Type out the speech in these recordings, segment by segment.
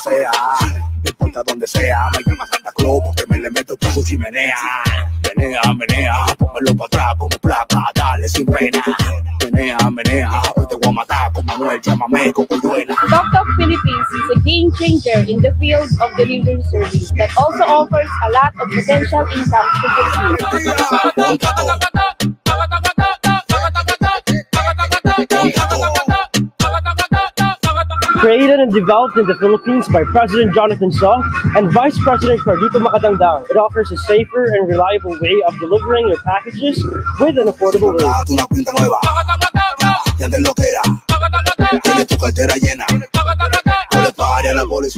sea. No importa donde sea, me llama Santa Claus porque me le meto con su chimenea. Menea, menea, pónmelo para atrás como placa, dale sin pena. Menea, menea, hoy te voy a matar con Manuel, llámame Tok Philippines is a game changer in the field of delivery service that also offers a lot of potential income to consumers. Created and developed in the Philippines by President Jonathan Saw and Vice President Cardito Macadangdang, it offers a safer and reliable way of delivering your packages with an affordable rate.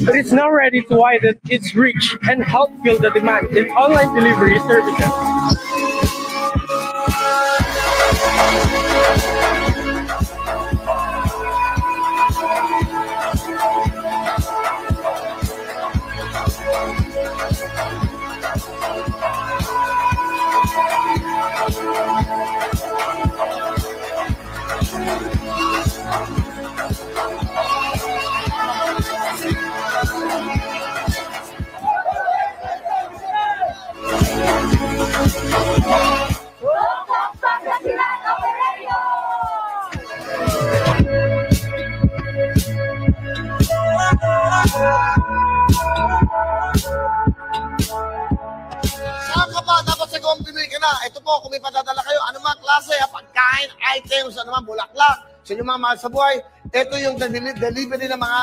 But it's now ready to widen its reach and help fill the demand in online delivery services. Na. Ito po, kung may padadala kayo, anumang klase, ha, pagkain, items, anumang bulaklak, sa inyong mga mahal sa buhay, ito yung deli- delivery ng mga,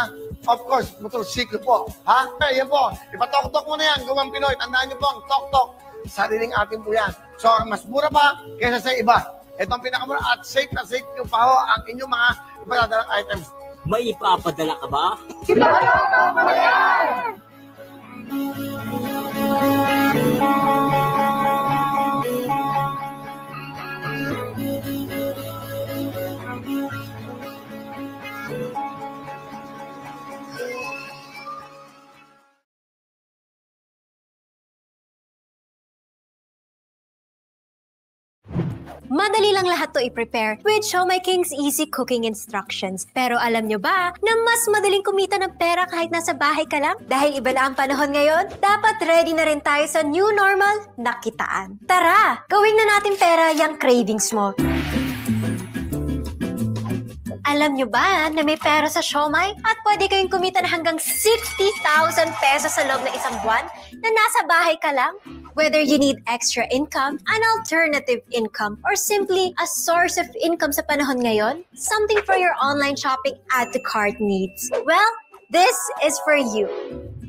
of course, motorsiklo po. Ha? Yan po. Ipatok-tok mo na yan, Gawang Pinoy. Tandaan niyo po, ang tok-tok, sariling atin po yan. So, mas mura pa kaysa sa iba. Ito ang pinakamura at safe na safe nyo pa ho ang inyong mga ipadadalang items. May ipapadala ka ba? Madali lang lahat to i-prepare with Show My King's easy cooking instructions. Pero alam nyo ba na mas madaling kumita ng pera kahit nasa bahay ka lang? Dahil iba na ang panahon ngayon, dapat ready na rin tayo sa new normal na kitaan. Tara, gawin na natin pera yung cravings mo. Alam nyo ba na may pera sa Shomai at pwede kayong kumita na hanggang 60,000 pesos sa loob ng isang buwan na nasa bahay ka lang? Whether you need extra income, an alternative income, or simply a source of income sa panahon ngayon, something for your online shopping add to cart needs. Well, this is for you.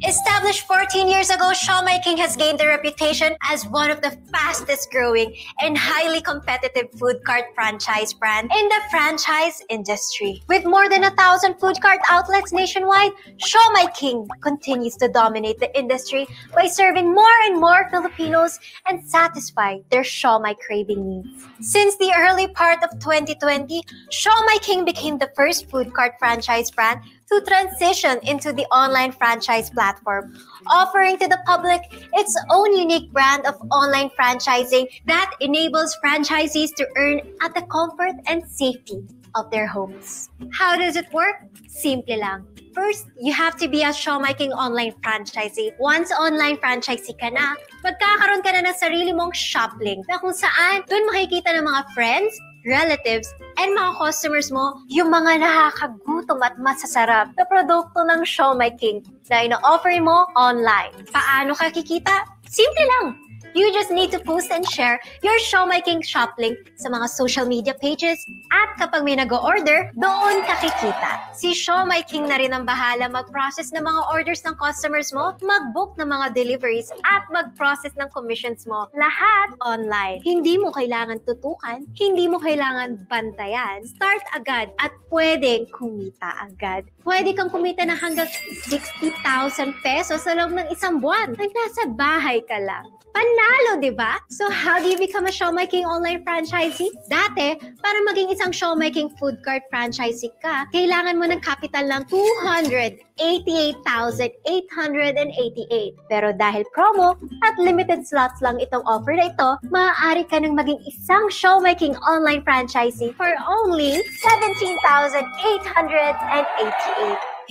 Established 14 years ago, Shaw King has gained a reputation as one of the fastest growing and highly competitive food cart franchise brand in the franchise industry. With more than a thousand food cart outlets nationwide, Shaw King continues to dominate the industry by serving more and more Filipinos and satisfy their Shaw craving needs. Since the early part of 2020, Shaw King became the first food cart franchise brand to transition into the online franchise platform, offering to the public its own unique brand of online franchising that enables franchisees to earn at the comfort and safety of their homes. How does it work? Simple lang. First, you have to be a Showmaking online franchisee. Once online franchisee ka na, magkakaroon ka na ng sarili mong shop link na kung saan doon makikita ng mga friends, relatives, and mga customers mo yung mga nakakagutom at masasarap na produkto ng Showmaking na ina-offer mo online. Paano ka kikita? Simple lang! You just need to post and share your Show My King shop link sa mga social media pages at kapag may nag-order, doon ka kikita. Si Show My King na rin ang bahala mag-process ng mga orders ng customers mo, mag-book ng mga deliveries at mag-process ng commissions mo. Lahat online. Hindi mo kailangan tutukan, hindi mo kailangan bantayan. Start agad at pwedeng kumita agad. Pwede kang kumita na hanggang 60,000 pesos sa loob ng isang buwan. Nag nasa bahay ka lang. Panalo, di ba? So, how do you become a Show My King online franchisee? Dati, para maging isang Show My King food cart franchisee ka, kailangan mo ng capital ng 288,888. Pero dahil promo at limited slots lang itong offer na ito, maaari ka nang maging isang Show My King online franchisee for only 17,888.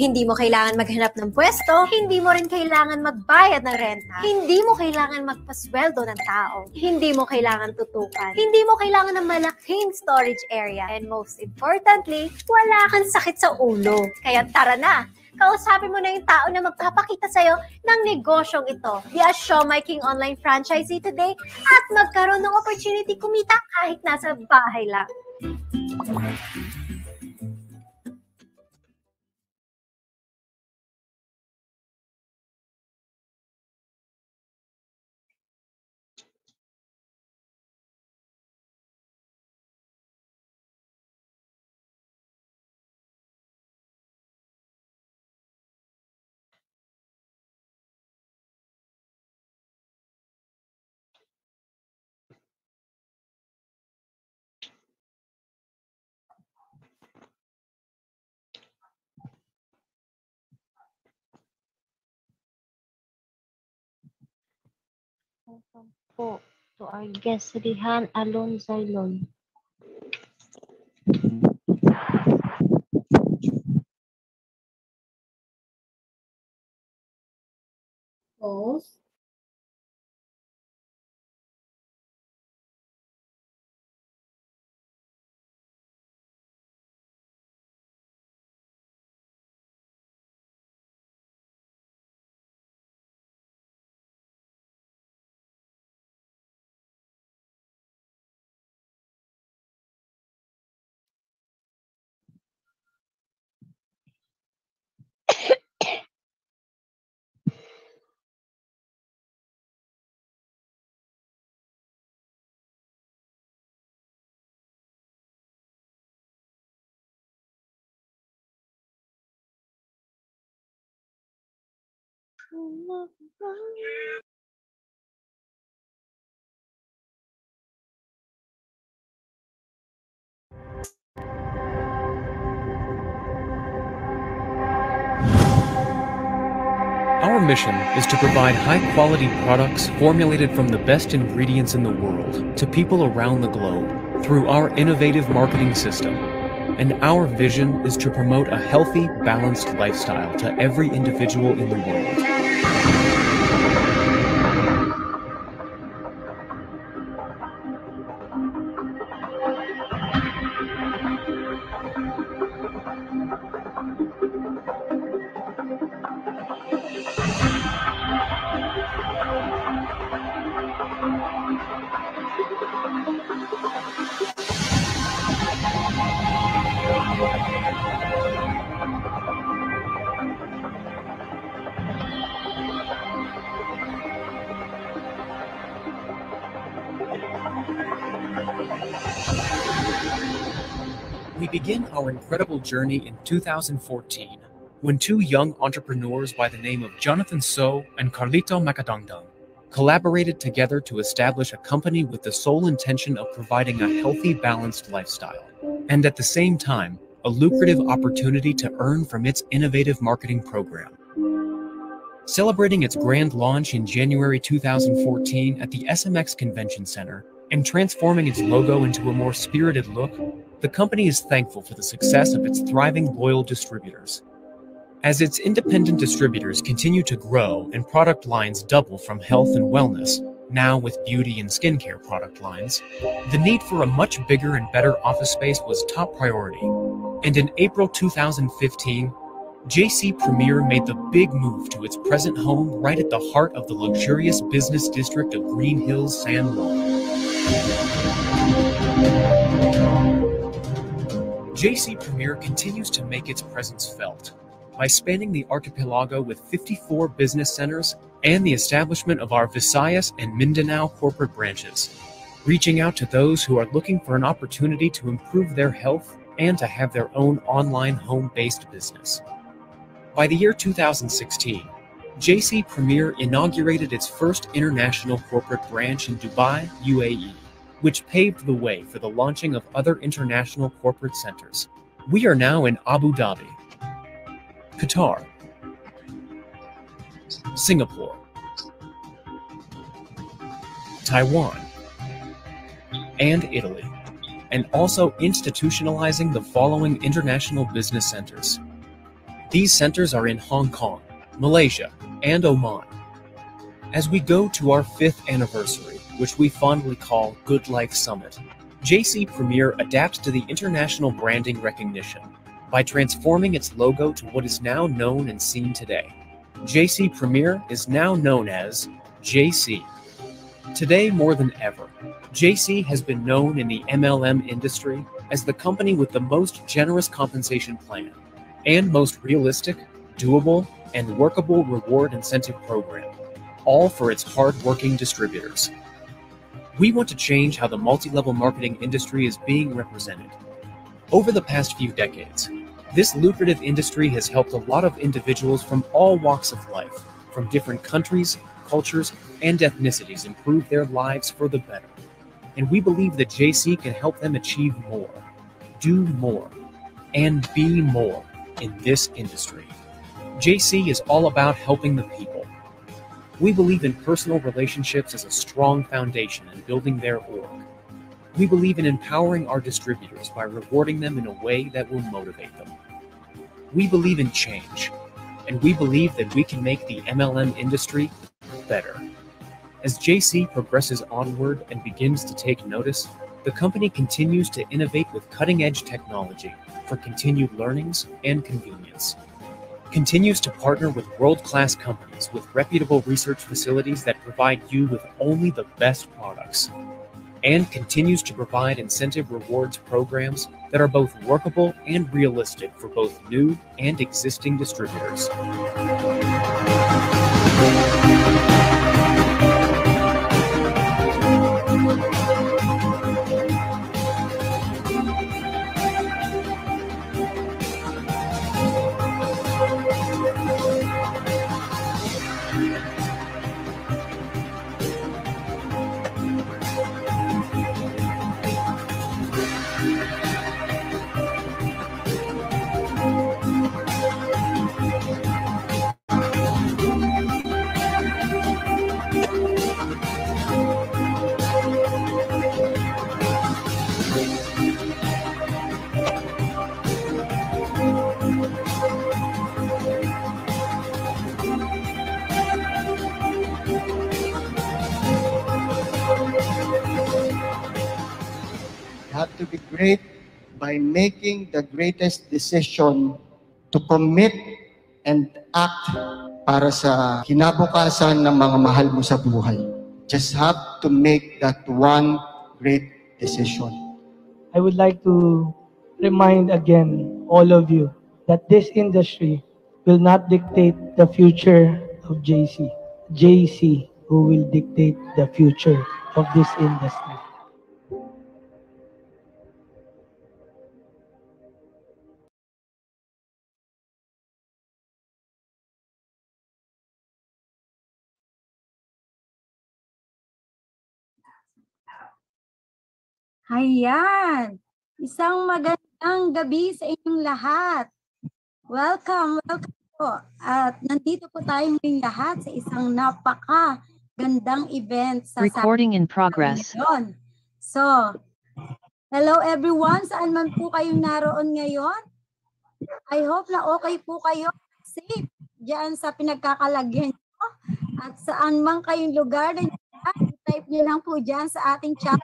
Hindi mo kailangan maghanap ng pwesto, hindi mo rin kailangan magbayad ng renta, hindi mo kailangan magpasweldo ng tao, hindi mo kailangan tutukan, hindi mo kailangan ng malaking storage area, and most importantly, wala kang sakit sa ulo. Kaya tara na! kausapin mo na yung tao na magpapakita sa'yo ng negosyong ito via Showmy King Online Franchisee today at magkaroon ng opportunity kumita kahit nasa bahay lang. Welcome po to our guest, Rihan Alon Zailon. Pause. Our mission is to provide high quality products formulated from the best ingredients in the world to people around the globe through our innovative marketing system. And our vision is to promote a healthy, balanced lifestyle to every individual in the world. Journey in 2014 when two young entrepreneurs by the name of Jonathan So and Carlito Macadongdong collaborated together to establish a company with the sole intention of providing a healthy, balanced lifestyle, and at the same time, a lucrative opportunity to earn from its innovative marketing program. Celebrating its grand launch in January 2014 at the SMX Convention Center and transforming its logo into a more spirited look, the company is thankful for the success of its thriving loyal distributors. As its independent distributors continue to grow and product lines double from health and wellness, now with beauty and skincare product lines, the need for a much bigger and better office space was top priority. And in April 2015, JC Premier made the big move to its present home right at the heart of the luxurious business district of Green Hills, San Juan. JC Premier continues to make its presence felt by spanning the archipelago with 54 business centers and the establishment of our Visayas and Mindanao corporate branches, reaching out to those who are looking for an opportunity to improve their health and to have their own online home based business. By the year 2016, JC Premier inaugurated its first international corporate branch in Dubai, UAE, which paved the way for the launching of other international corporate centers. We are now in Abu Dhabi, Qatar, Singapore, Taiwan, and Italy, and also institutionalizing the following international business centers These centers are in Hong Kong, Malaysia, and Oman. As we go to our fifth anniversary, which we fondly call Good Life Summit, JC Premier adapts to the international branding recognition by transforming its logo to what is now known and seen today. JC Premier is now known as JC. Today, more than ever, JC has been known in the MLM industry as the company with the most generous compensation plan and most realistic, doable, and workable reward incentive program, all for its hard-working distributors. We want to change how the multi-level marketing industry is being represented. Over the past few decades, this lucrative industry has helped a lot of individuals from all walks of life, from different countries, cultures, and ethnicities improve their lives for the better. And we believe that JC can help them achieve more, do more, and be more in this industry. JC is all about helping the people. We believe in personal relationships as a strong foundation in building their org. We believe in empowering our distributors by rewarding them in a way that will motivate them. We believe in change, and we believe that we can make the MLM industry better. As JC progresses onward and begins to take notice, the company continues to innovate with cutting edge technology for continued learnings and convenience. Continues to partner with world class companies with reputable research facilities that provide you with only the best products. And continues to provide incentive rewards programs that are both workable and realistic for both new and existing distributors. To be great by making the greatest decision to commit and act para sa kinabukasan ng mga mahal mo sa buhay. Just have to make that one great decision. I would like to remind again all of you that this industry will not dictate the future of JC. JC who will dictate the future of this industry. Ayan. Isang magandang gabi sa inyong lahat. Welcome, welcome po. At nandito po tayo ngayong lahat sa isang napaka gandang event sa Recording in progress. ngayon. So, hello everyone. Saan man po kayong naroon ngayon? I hope na okay po kayo. Safe diyan sa pinagkakalagyan nyo. At saan man kayong lugar na nyo, type nyo lang po diyan sa ating chat.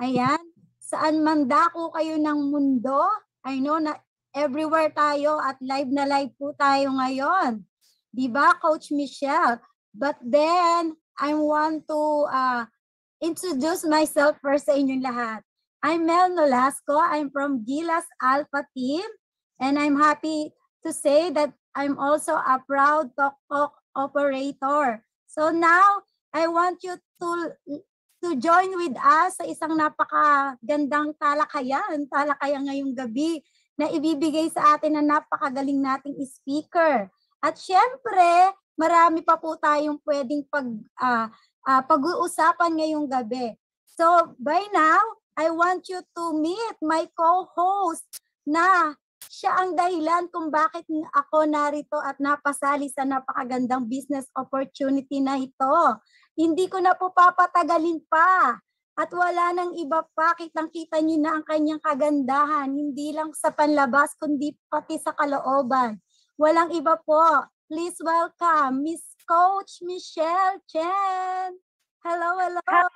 Ayan. Saan man dako kayo ng mundo, I know na everywhere tayo at live na live po tayo ngayon. Di ba, Coach Michelle? But then, I want to uh, introduce myself first sa inyong lahat. I'm Mel Nolasco. I'm from Gilas Alpha Team. And I'm happy to say that I'm also a proud Tok Tok operator. So now, I want you to to join with us sa isang napakagandang talakayan, talakayan ngayong gabi na ibibigay sa atin ng napakagaling nating speaker. At syempre, marami pa po tayong pwedeng pag, ah, ah, pag-uusapan ngayong gabi. So, by now, I want you to meet my co-host na siya ang dahilan kung bakit ako narito at napasali sa napakagandang business opportunity na ito. Hindi ko na po papatagalin pa. At wala nang iba pa, kitang-kita niyo na ang kanyang kagandahan, hindi lang sa panlabas, kundi pati sa kalooban. Walang iba po. Please welcome Miss Coach Michelle Chen. Hello, hello. Hello,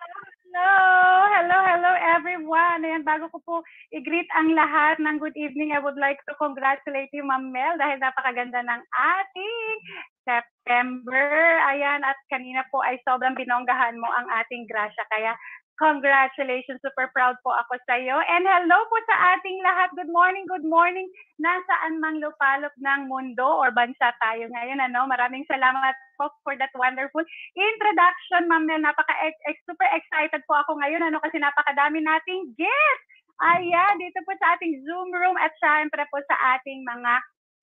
hello, hello everyone. Ayan, bago ko po i-greet ang lahat ng good evening, I would like to congratulate you, Ma'am Mel, dahil napakaganda ng ating September. Ayan, at kanina po ay sobrang binonggahan mo ang ating grasya. Kaya Congratulations. Super proud po ako sa iyo. And hello po sa ating lahat. Good morning, good morning. Nasaan mang lupalop ng mundo or bansa tayo ngayon. Ano? Maraming salamat po for that wonderful introduction, Ma'am Nel. Napaka super excited po ako ngayon ano kasi napakadami nating guests. Ayan, dito po sa ating Zoom room at syempre po sa ating mga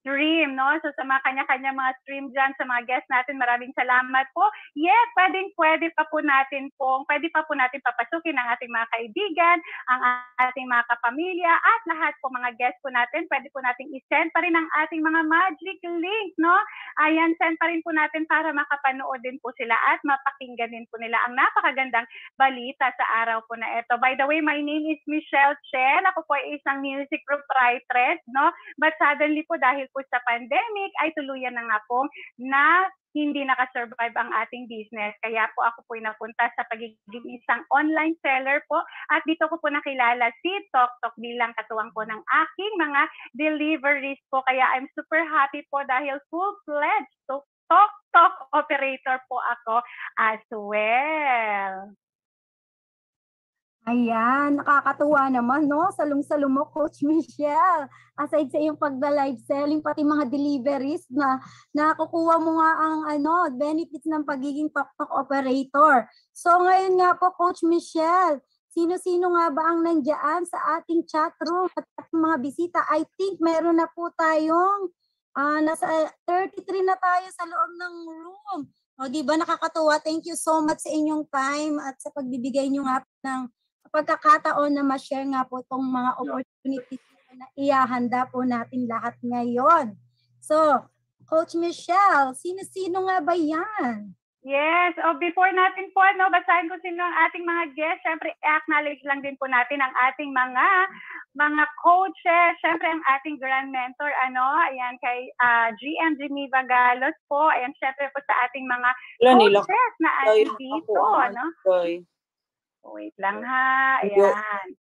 stream, no? So sa mga kanya-kanya mga stream dyan, sa mga guests natin, maraming salamat po. Yes, pwedeng pwede pa po natin po, pwede pa po natin papasukin ang ating mga kaibigan, ang ating mga kapamilya, at lahat po mga guests po natin, pwede po natin i-send pa rin ang ating mga magic link, no? Ayan, send pa rin po natin para makapanood din po sila at mapakinggan din po nila ang napakagandang balita sa araw po na ito. By the way, my name is Michelle Chen. Ako po ay isang music proprietress, no? But suddenly po dahil po sa pandemic ay tuluyan na nga po na hindi nakasurvive ang ating business. Kaya po ako po napunta sa pagiging isang online seller po at dito ko po nakilala si Tok Tok bilang katuwang po ng aking mga deliveries po. Kaya I'm super happy po dahil full-fledged Tok Tok operator po ako as well. Ayan, nakakatuwa naman, no? Salong-salong mo, Coach Michelle. Aside sa iyong pagda-live selling, pati mga deliveries na nakukuha mo nga ang ano, benefits ng pagiging tok-tok operator. So ngayon nga po, Coach Michelle, sino-sino nga ba ang nandiyan sa ating chat room at ating mga bisita? I think meron na po tayong uh, nasa 33 na tayo sa loob ng room. O, di ba nakakatuwa? Thank you so much sa inyong time at sa pagbibigay nyo nga ng pagkakataon na ma-share nga po itong mga opportunities na iyahanda po natin lahat ngayon. So, Coach Michelle, sino-sino nga ba yan? Yes. Oh, before natin po, ano, basahin ko sino ang ating mga guests. Siyempre, acknowledge lang din po natin ang ating mga mga coaches. Siyempre, ang ating grand mentor, ano, ayan, kay uh, GM Geneva Galos po. Ayan, siyempre po sa ating mga coaches na andito, ano. Wait lang ha. Ayan.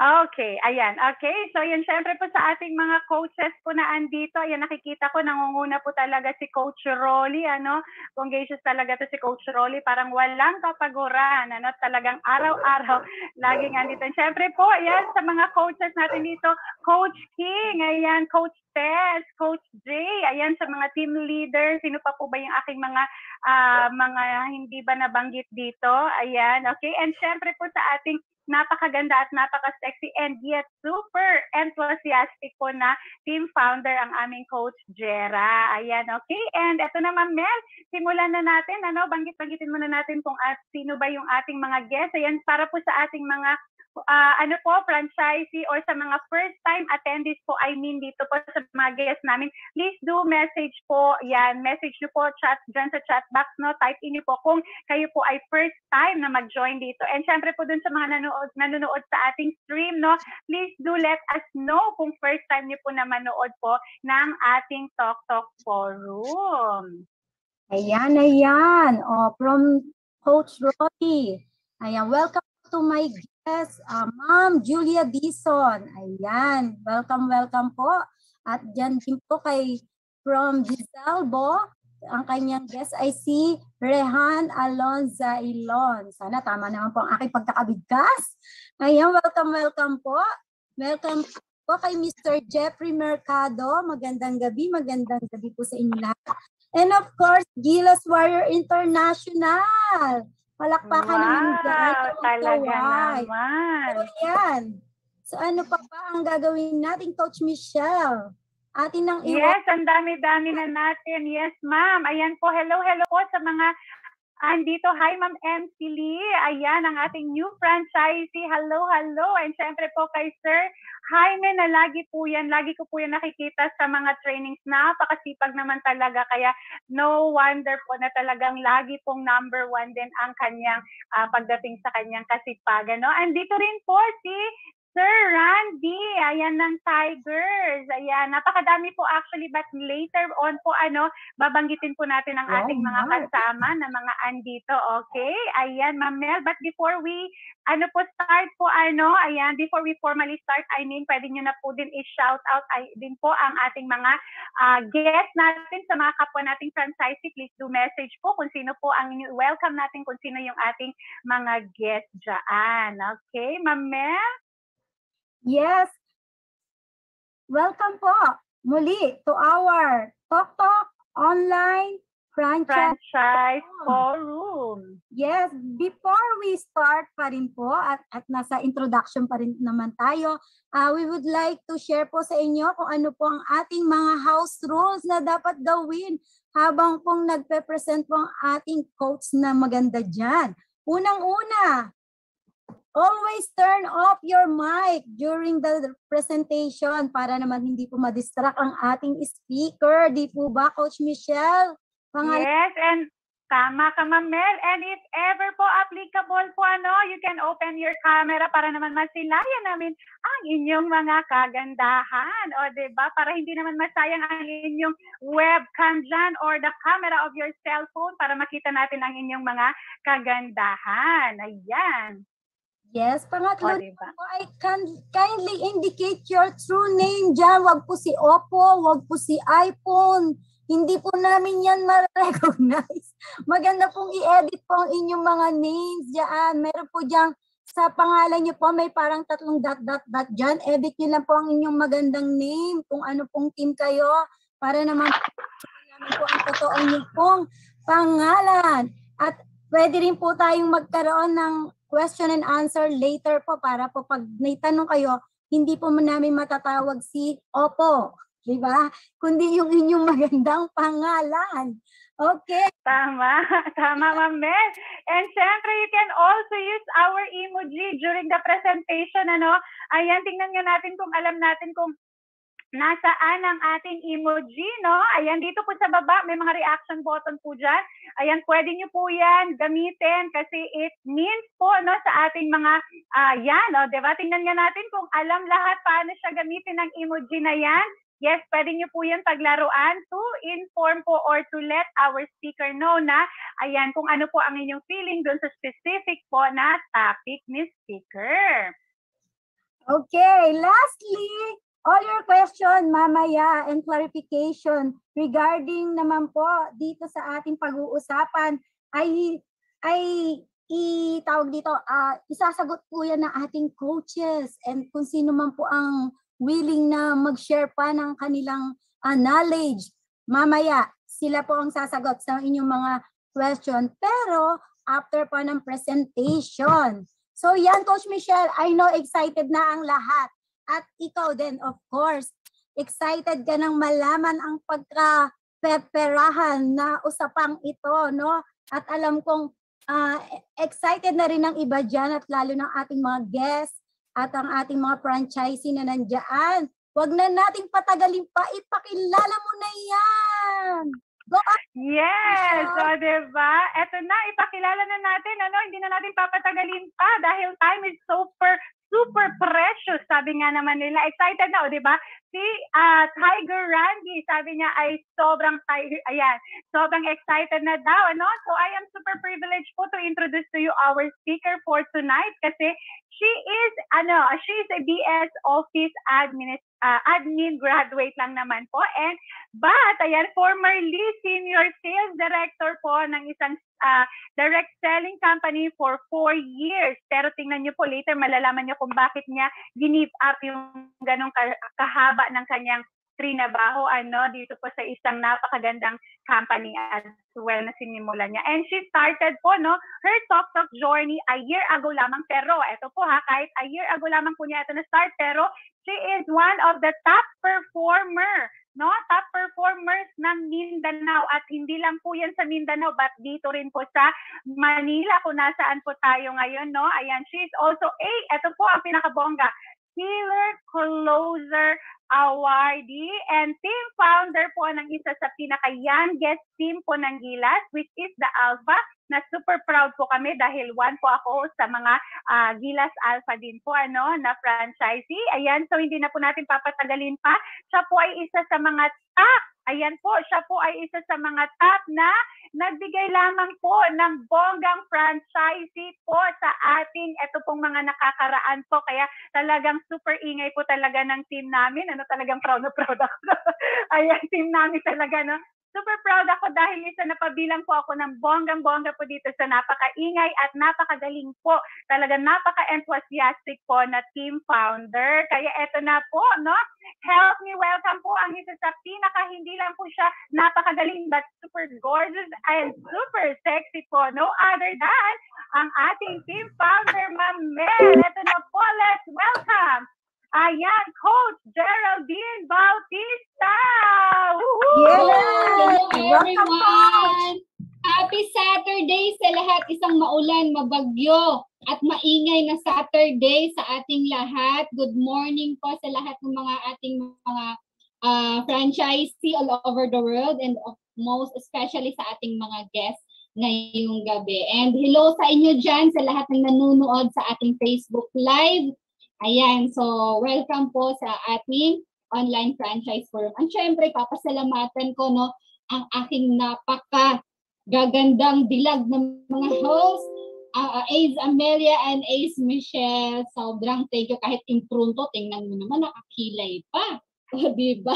Okay, ayan. Okay, so yun syempre po sa ating mga coaches po na andito, ayan nakikita ko nangunguna po talaga si Coach Rolly, ano? Congacious talaga to si Coach Rolly, parang walang kapaguran, ano? Talagang araw-araw laging andito. Syempre po, ayan sa mga coaches natin dito, Coach King, ayan, Coach Tess, Coach Jay, ayan sa mga team leaders, sino pa po ba yung aking mga uh, mga hindi ba nabanggit dito? Ayan, okay. And syempre po sa ating napakaganda at napaka-sexy and yet super enthusiastic po na team founder ang aming coach Jera. Ayan, okay? And eto naman, Mel, simulan na natin. Ano, banggit-banggitin muna natin kung at sino ba yung ating mga guests. Ayan, para po sa ating mga uh, ano po, franchisee or sa mga first time attendees po, I mean dito po sa mga guests namin, please do message po, yan, message nyo po chat dyan sa chat box, no? Type in nyo po kung kayo po ay first time na mag-join dito. And syempre po dun sa mga nanonood, nanonood sa ating stream, no? Please do let us know kung first time nyo po na manood po ng ating Talk Talk Forum. Ayan, ayan. Oh, from Coach Rocky. Ayan, welcome to my Yes, uh, Ma'am Julia Dison. Ayan, welcome, welcome po. At dyan din po kay from Gisalbo, ang kanyang guest ay si Rehan Alonza Ilon. Sana tama naman po ang aking pagkakabigkas. Ayan, welcome, welcome po. Welcome po kay Mr. Jeffrey Mercado. Magandang gabi, magandang gabi po sa inyo lahat. And of course, Gilas Warrior International. Palakpakan wow, naman dyan. Talaga naman. So yan. So ano pa ba ang gagawin natin, Coach Michelle? Atin nang iwan. Yes, ang dami-dami na natin. Yes, ma'am. Ayan po. Hello, hello po sa mga Andito, hi Ma'am MC Lee. Ayan, ang ating new franchisee. Hello, hello. And syempre po kay Sir Jaime na lagi po yan. Lagi ko po yan nakikita sa mga trainings. Napakasipag naman talaga. Kaya no wonder po na talagang lagi pong number one din ang kanyang ah, pagdating sa kanyang kasipagan. No? Andito rin po si Sir Randy, ayan ng Tigers. Ayan, napakadami po actually but later on po ano, babanggitin po natin ang Wow, ating mga nice. kasama na mga andito. Okay? Ayan, Ma'am Mel. But before we ano po start po ano, ayan, before we formally start, I mean, pwede nyo na po din i-shout out ay, din po ang ating mga ah, guests natin sa mga kapwa nating franchisee. Please do message po kung sino po ang inyo, welcome natin kung sino yung ating mga guests dyan. Okay, Ma'am Mel? Yes. Welcome po muli to our Talk Talk Online Franchise. Franchise Forum. Yes, before we start pa rin po at, at nasa introduction pa rin naman tayo, ah, we would like to share po sa inyo kung ano po ang ating mga house rules na dapat gawin habang pong nagpe-present po ang ating coach na maganda dyan. Unang-una, always turn off your mic during the presentation para naman hindi po madistract ang ating speaker. Di po ba, Coach Michelle? Pangal- Yes, and tama ka, Ma'am Mel. And if ever po applicable po, ano, you can open your camera para naman masilayan namin ang inyong mga kagandahan. O, ba? Para hindi naman masayang ang inyong webcam dyan or the camera of your cellphone para makita natin ang inyong mga kagandahan. Ayan. Yes, pangatlo O, rin diba? po ay kan- kindly indicate your true name dyan. Wag po si Oppo, wag po si iPhone. Hindi po namin yan ma-recognize. Maganda pong i-edit po ang inyong mga names dyan. Meron po dyan sa pangalan nyo po, may parang tatlong dot dot dot dyan. Edit nyo lang po ang inyong magandang name, kung ano pong team kayo, para naman po ang totoo nyo pong pangalan. At pwede rin po tayong magkaroon ng question and answer later po para po pag may tanong kayo, hindi po namin matatawag si Opo. Di ba? Kundi yung inyong magandang pangalan. Okay. Tama, tama, Ma'am Mel. And syempre, you can also use our emoji during the presentation, ano. Ayan, tingnan nga natin kung alam natin kung nasaan ang ating emoji, no? Ayan, dito po sa baba, may mga reaction button po dyan. Ayan, pwede nyo po yan gamitin kasi it means po, no, sa ating mga, ah, yan, no, diba? Tingnan nga natin kung alam lahat paano siya gamitin ng emoji na yan. Yes, pwede nyo po yan paglaruan to inform po or to let our speaker know na, ayan, kung ano po ang inyong feeling doon sa specific po na topic ni speaker. Okay. Lastly, all your question mamaya and clarification regarding naman po dito sa ating pag-uusapan ay ay itawag dito, ah, isasagot po yan ng ating coaches and kung sino man po ang willing na mag-share pa ng kanilang ah, knowledge. Mamaya, sila po ang sasagot sa inyong mga question. Pero, after po ng presentation. So yan, Coach Michelle, I know excited na ang lahat. At ikaw din, of course, excited ka nang malaman ang pagka-peperahan na usapang ito, no? At alam kong ah, excited na rin ang iba dyan at lalo ng ating mga guests at ang ating mga franchisee na nandyan. Huwag na nating patagalin pa, ipakilala mo na yan. Go on. Yes, so 'di ba? Eto na, ipakilala na natin ano, hindi na natin papatagalin pa dahil time is super super precious. Sabi nga naman nila, excited na, o 'di ba? Si ah, Tiger Randy, sabi niya ay sobrang ayan, sobrang excited na daw, ano? So I am super privileged po to introduce to you our speaker for tonight kasi she is ano, she is a BS Office Admin ah, admin graduate lang naman po and but ayan formerly senior sales director po ng isang ah, direct selling company for four years. Pero tingnan niyo po later malalaman niyo kung bakit niya give up yung ganong ka- kahaba ng kanyang trinabaho ano dito po sa isang napakagandang company as well na sinimulan niya. And she started po no her talk talk journey a year ago lamang pero eto po ha kahit a year ago lamang po niya ito na start pero she is one of the top performer no top performer performers ng Mindanao at hindi lang po yan sa Mindanao but dito rin po sa Manila kung nasaan po tayo ngayon, no? Ayan, she's also a, ito po ang pinakabongga, Killer Closer awardee and team founder po ng isa sa pinaka-youngest team po ng Gilas, which is the Alpha, na super proud po kami dahil one po ako sa mga uh, Gilas Alpha din po, ano, na franchisee. Ayan, so hindi na po natin papatagalin pa. Siya po ay isa sa mga top Ayan po, siya po ay isa sa mga top na nagbigay lamang po ng bonggang franchisee po sa ating ito pong mga nakakaraan po. Kaya talagang super ingay po talaga ng team namin. Ano talagang proud na proud ako. Ayan, team namin talaga, no? Super proud ako dahil isa na pabilang po ako ng bonggang-bongga po dito sa napakaingay at napakagaling po. Talaga napaka-enthusiastic po na team founder. Kaya eto na po, no? Help me welcome po ang isa sa pinaka hindi lang po siya napakagaling but super gorgeous and super sexy po. No other than ang ating team founder, Ma'am Mel. Eto na po, let's welcome Ayan, Coach Geraldine Bautista! Hello, everyone! Happy Saturday sa lahat. Isang maulan, mabagyo, at maingay na Saturday sa ating lahat. Good morning po sa lahat ng mga ating mga uh, franchisee all over the world and most especially sa ating mga guests ngayong gabi. And hello sa inyo dyan, sa lahat ng nanonood sa ating Facebook Live Ayan, so welcome po sa ating online franchise forum. Ang syempre, papasalamatan ko no, ang aking napaka gagandang dilag ng mga host, uh, Ace Amelia and Ace Michelle. Sobrang thank you. Kahit imprunto, tingnan mo naman, nakakilay pa. O, diba?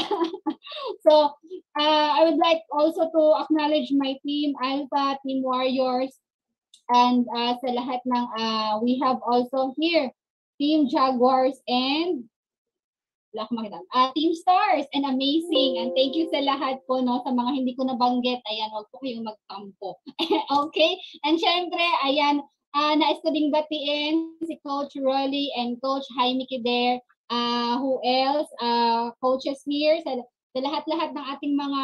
so, uh, I would like also to acknowledge my team, Alpha, Team Warriors, and uh, sa lahat ng, uh, we have also here Team Jaguars and wala ko makita. Uh, Team Stars and amazing. And thank you sa lahat po no sa mga hindi ko nabanggit. Ayan, wag po kayong magtampo. okay? And syempre, ayan, uh, nais ko ding batiin si Coach Rolly and Coach Jaime Kider. Uh, who else? Uh, coaches here sa, sa lahat-lahat ng ating mga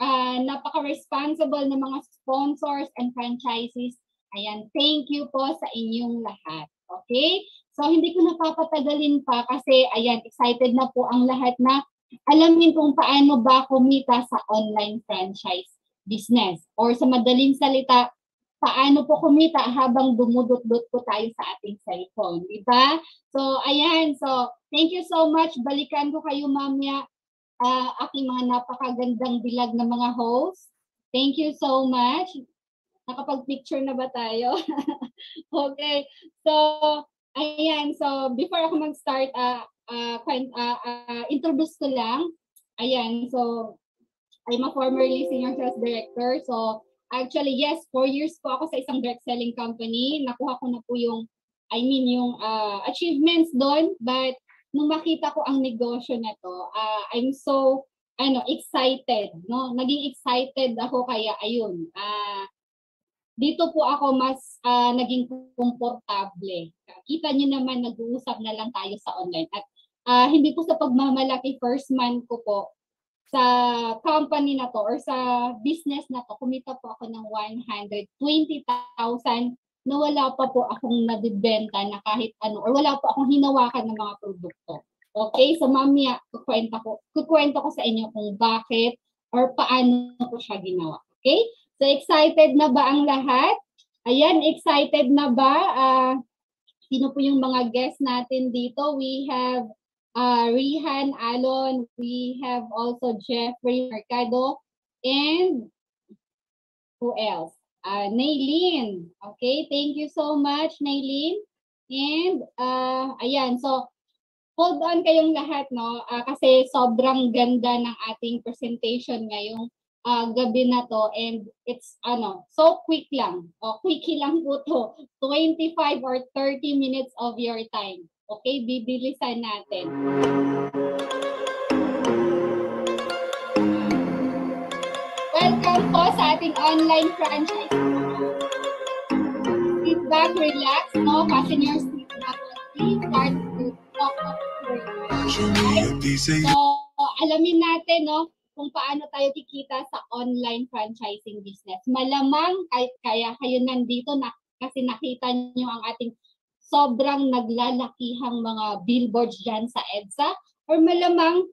uh, napaka-responsible na mga sponsors and franchises. Ayan, thank you po sa inyong lahat. Okay? So, hindi ko napapatagalin pa kasi, ayan, excited na po ang lahat na alamin kung paano ba kumita sa online franchise business. Or sa madaling salita, paano po kumita habang dumudot-dot po tayo sa ating cellphone. Di ba? So, ayan. So, thank you so much. Balikan ko kayo mamaya uh, aking mga napakagandang bilag na mga host. Thank you so much. Nakapag-picture na ba tayo? okay. So, Ayan, so before ako mag-start, uh, uh, uh, uh, introduce ko lang. Ayan, so I'm a formerly senior sales director. So actually, yes, four years po ako sa isang direct selling company. Nakuha ko na po yung, I mean, yung uh, achievements doon. But nung makita ko ang negosyo na to, uh, I'm so ano, excited, no? Naging excited ako kaya ayun. Uh, dito po ako mas uh, naging komportable. Kita niyo naman, nag-uusap na lang tayo sa online. At uh, hindi po sa pagmamalaki first month ko po sa company na to or sa business na to, kumita po ako ng 120,000 na wala pa po akong nabibenta na kahit ano or wala po akong hinawakan ng mga produkto. Okay, so mamaya kukwento ko, kukwento ko sa inyo kung bakit or paano ko siya ginawa. Okay? So excited na ba ang lahat? Ayan, excited na ba? Uh, sino po yung mga guests natin dito? We have uh, Rihan Alon, we have also Jeffrey Mercado, and who else? Uh, Naylin. Okay, thank you so much, Naylin. And uh, ayan, so hold on kayong lahat, no? Uh, kasi sobrang ganda ng ating presentation ngayong uh, gabi na to and it's ano, so quick lang. O, quickie lang po to. 25 or 30 minutes of your time. Okay, bibilisan natin. Welcome po sa ating online franchise. Sit back, relax, no? Fasten your seatbelt. Please start to talk your So, alamin natin, no? Kung paano tayo kikita sa online franchising business. Malamang kahit kaya kayo nandito na kasi nakita niyo ang ating sobrang naglalakihang mga billboards dyan sa EDSA or malamang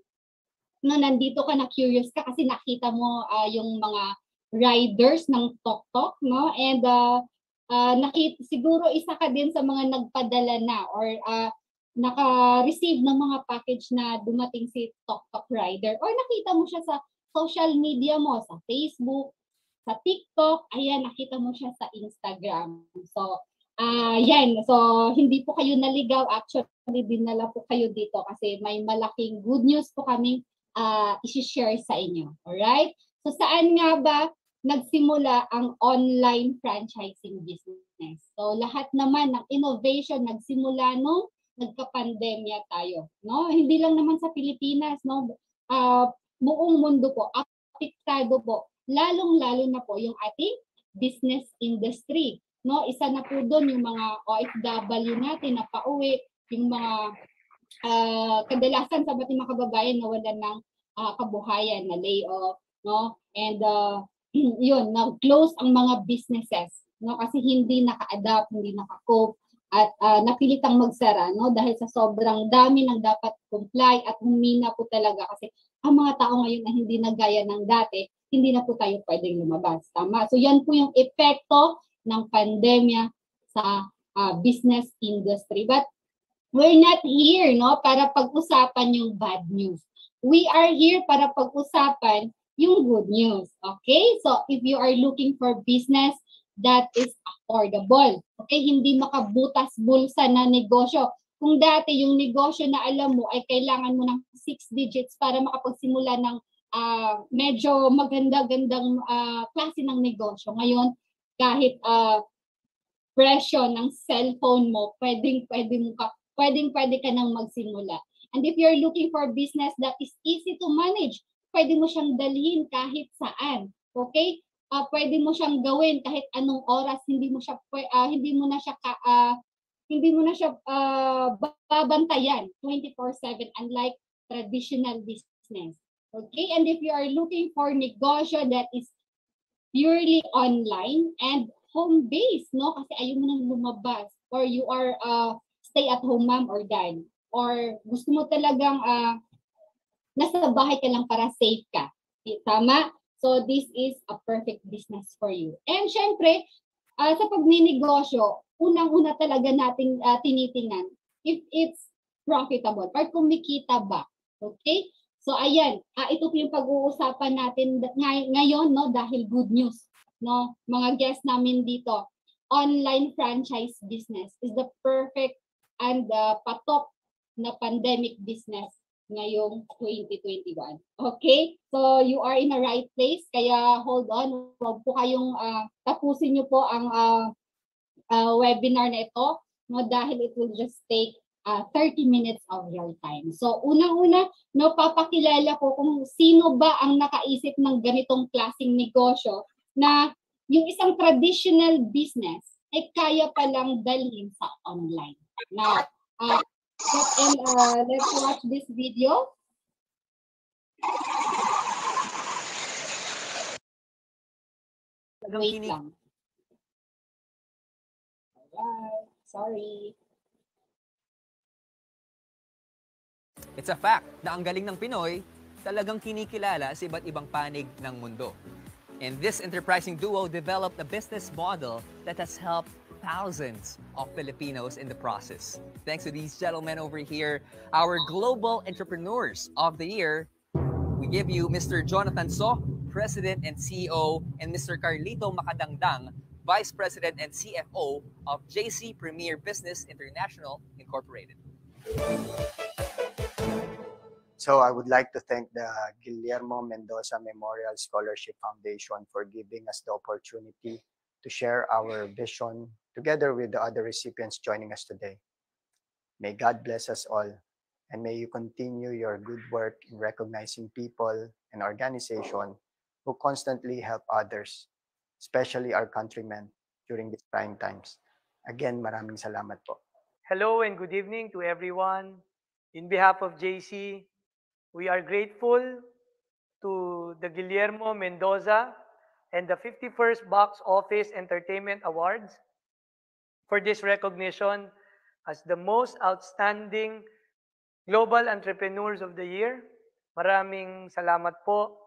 no nandito ka na curious ka kasi nakita mo ah, yung mga riders ng Tok Tok no and uh, uh, nakita siguro isa ka din sa mga nagpadala na or ah, naka-receive ng mga package na dumating si Tok Tok rider or nakita mo siya sa social media mo sa Facebook sa TikTok ayan nakita mo siya sa Instagram so Ah, yan. So, hindi po kayo naligaw. Actually, dinala po kayo dito kasi may malaking good news po kaming ah i-share sa inyo. Alright? So, saan nga ba nagsimula ang online franchising business? So, lahat naman ng innovation nagsimula nung nagka-pandemya tayo. No? Hindi lang naman sa Pilipinas, no? Ah, buong mundo po, apektado po. Lalong-lalo na po yung ating business industry no isa na po doon yung mga OFW natin na pauwi yung mga ah, kadalasan sa ating mga kababayan na wala ng ah, kabuhayan na layoff no and uh, yun na close ang mga businesses no kasi hindi naka-adapt hindi naka-cope at ah, napilitang magsara no dahil sa sobrang dami ng dapat comply at humina po talaga kasi ang mga tao ngayon na hindi nagaya ng dati hindi na po tayo pwedeng lumabas tama so yan po yung epekto ng pandemya sa ah, business industry. But we're not here no para pag-usapan yung bad news. We are here para pag-usapan yung good news. Okay? So if you are looking for business that is affordable, okay, hindi makabutas bulsa na negosyo. Kung dati yung negosyo na alam mo ay kailangan mo ng six digits para makapagsimula ng ah, medyo maganda-gandang ah, klase ng negosyo. Ngayon, kahit ah presyo ng cellphone mo, pwedeng pwede mo ka, pwedeng pwede ka nang magsimula. And if you're looking for business that is easy to manage, pwede mo siyang dalhin kahit saan. Okay? Ah pwede mo siyang gawin kahit anong oras, hindi mo siya ah, hindi mo na siya ka, ah, hindi mo na siya ah, babantayan 24/7 unlike traditional business. Okay? And if you are looking for negosyo that is purely online and home-based, no? Kasi ayaw mo nang lumabas or you are uh, stay-at-home mom or dad or gusto mo talagang uh, nasa bahay ka lang para safe ka. Tama? So this is a perfect business for you. And syempre, uh, sa pagninegosyo, unang-una talaga nating uh, tinitingnan if it's profitable or kumikita ba. Okay? So ayan, ah, ito po yung pag-uusapan natin ngay- ngayon no dahil good news no mga guests namin dito. Online franchise business is the perfect and uh, patok na pandemic business ngayong 2021. Okay? So you are in the right place kaya hold on, huwag po kayong ah, tapusin niyo po ang ah, ah, webinar na ito no dahil it will just take uh, 30 minutes of your time. So, unang-una, no, papakilala ko kung sino ba ang nakaisip ng ganitong klaseng negosyo na yung isang traditional business ay kaya palang dalhin sa online. Now, uh, let, and, uh, let's watch this video. Wait lang. Alright, sorry. It's a fact na ang galing ng Pinoy talagang kinikilala sa iba't ibang panig ng mundo. And this enterprising duo developed a business model that has helped thousands of Filipinos in the process. Thanks to these gentlemen over here, our Global Entrepreneurs of the Year, we give you Mr. Jonathan So, President and CEO, and Mr. Carlito Macadangdang, Vice President and CFO of JC Premier Business International Incorporated. So I would like to thank the Guillermo Mendoza Memorial Scholarship Foundation for giving us the opportunity to share our vision together with the other recipients joining us today. May God bless us all and may you continue your good work in recognizing people and organizations who constantly help others, especially our countrymen during these trying times. Again, maraming salamat po. Hello and good evening to everyone. In behalf of JC, we are grateful to the Guillermo Mendoza and the 51st Box Office Entertainment Awards for this recognition as the most outstanding Global Entrepreneurs of the Year. Maraming salamat po.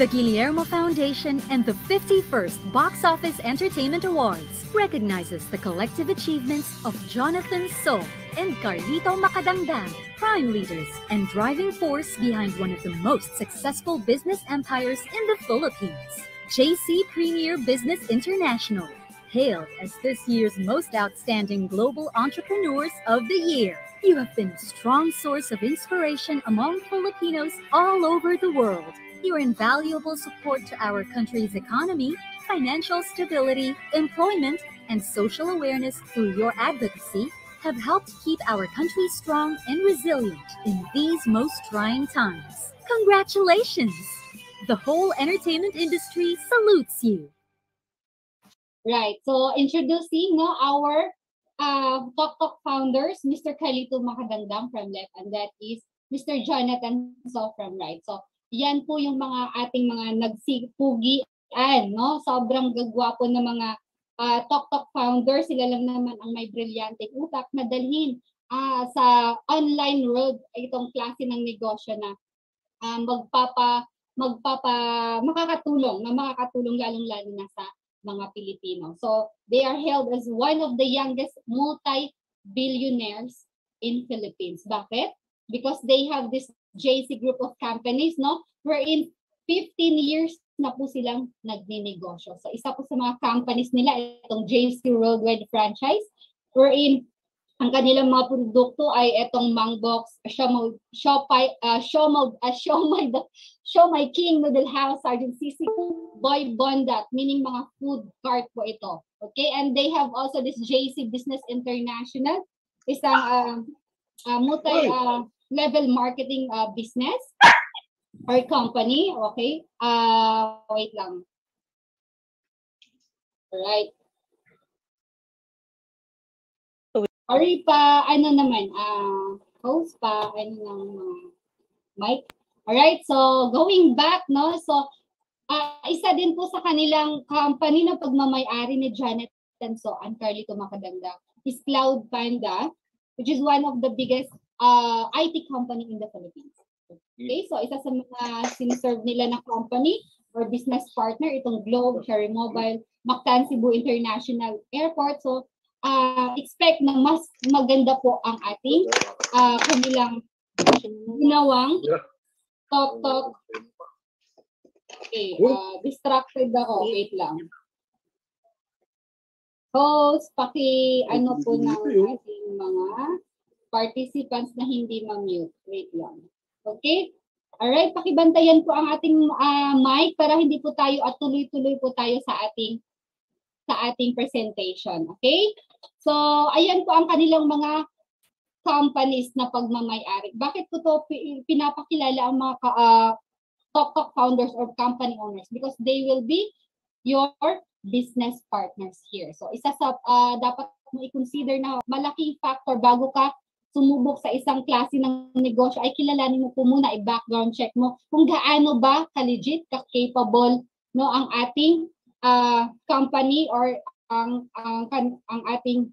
The Guillermo Foundation and the 51st Box Office Entertainment Awards recognizes the collective achievements of Jonathan So and Carlito Macadangdang, prime leaders and driving force behind one of the most successful business empires in the Philippines, JC Premier Business International, hailed as this year's most outstanding global entrepreneurs of the year. You have been a strong source of inspiration among Filipinos all over the world. Your invaluable support to our country's economy, financial stability, employment, and social awareness through your advocacy have helped keep our country strong and resilient in these most trying times. Congratulations! The whole entertainment industry salutes you. Right. So introducing no our uh, Tok Tok founders, Mr. Carlito Makagandang from left, and that is Mr. Jonathan So from right. So yan po yung mga ating mga nagsipugian, no? Sobrang gagwapo ng mga uh, Tok Tok founders. Sila lang naman ang may brilyante utak na dalhin uh, sa online world itong klase ng negosyo na uh, magpapa magpapa makakatulong na makakatulong lalong-lalo na sa mga Pilipino. So, they are hailed as one of the youngest multi-billionaires in Philippines. Bakit? Because they have this JC group of companies, no? Wherein 15 years na po silang nagninegosyo. So, isa po sa mga companies nila, itong JC Worldwide Franchise, wherein ang kanilang mga produkto ay itong Mangbox, Shomai, Shopay, uh, Shomai, uh, Shomai, Shomai King Noodle House, Sergeant Sisi, Boy Bondat, meaning mga food cart po ito. Okay, and they have also this JC Business International, isang uh, uh, multi uh, level marketing uh, business or company. Okay, uh, wait lang. Alright. Sorry pa, ano naman, uh, host pa, ano ng uh, mic. Alright, so going back, no? So, uh, isa din po sa kanilang company na pagmamayari ni Jonathan So and Carlito Macadanda is Cloud Panda, which is one of the biggest uh, IT company in the Philippines. Okay, so isa sa mga siniserve nila na company or business partner, itong Globe, Cherry Mobile, Mactan Cebu International Airport. So, uh, expect na mas maganda po ang ating uh, kanilang ginawang talk talk. Okay, uh, distracted ako. Wait lang. Host, paki ano po ng ating mga participants na hindi ma-mute. Wait lang. Okay? Alright, pakibantayan po ang ating uh, mic para hindi po tayo at tuloy-tuloy po tayo sa ating sa ating presentation. Okay? So, ayan po ang kanilang mga companies na pagmamayari. Bakit ko to pinapakilala ang mga uh, top top founders or company owners? Because they will be your business partners here. So, isa sa uh, dapat mo i-consider na malaking factor bago ka sumubok sa isang klase ng negosyo ay kilalanin mo po muna, i-background check mo kung gaano ba ka-legit, ka-capable no, ang ating uh, company or ang ang, ang ating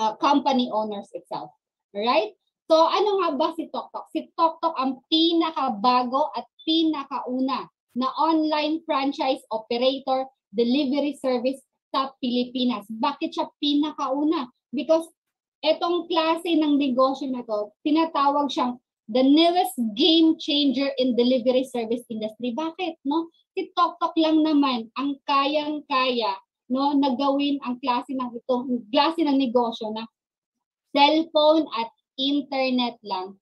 uh, company owners itself. Alright? So ano nga ba si TokTok? Si TokTok ang pinakabago at pinakauna na online franchise operator delivery service sa Pilipinas. Bakit siya pinakauna? Because etong klase ng negosyo na to, tinatawag siyang the newest game changer in delivery service industry. Bakit? No? Si TokTok lang naman ang kayang-kaya no, nagawin ang klase ng itong klase ng negosyo na cellphone at internet lang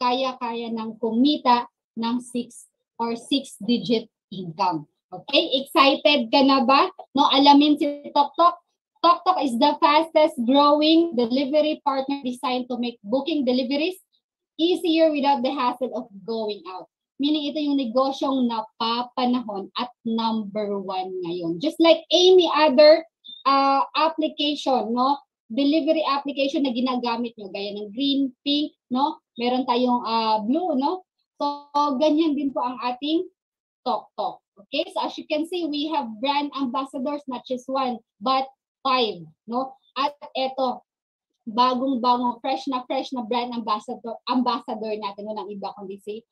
kaya-kaya ng kumita ng 6 or 6 digit income. Okay, excited ka na ba? No, alamin si TokTok. TokTok is the fastest growing delivery partner designed to make booking deliveries easier without the hassle of going out. Meaning ito yung negosyong napapanahon at number one ngayon. Just like any other uh, application, no? Delivery application na ginagamit nyo, gaya ng green, pink, no? Meron tayong uh, blue, no? So, ganyan din po ang ating TokTok. Okay, so as you can see, we have brand ambassadors, not just one, but five. No? At eto, bagong-bagong, fresh na fresh na brand ambassador, ambassador natin, walang iba kundi si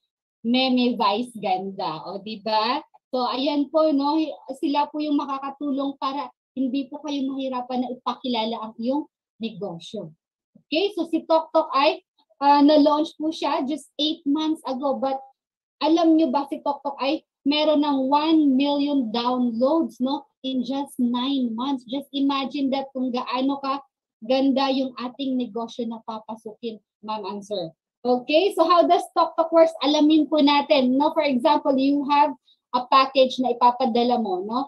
Meme Vice Ganda. O, di ba? So, ayan po, no? Sila po yung makakatulong para hindi po kayo mahirapan na ipakilala ang iyong negosyo. Okay, so si TokTok ay uh, na-launch po siya just 8 months ago. But alam nyo ba si TokTok ay meron ng 1 million downloads no in just 9 months. Just imagine that kung gaano ka ganda yung ating negosyo na papasukin, ma'am and sir. Okay, so how does TokTok works? Alamin po natin. No, for example, you have a package na ipapadala mo, no?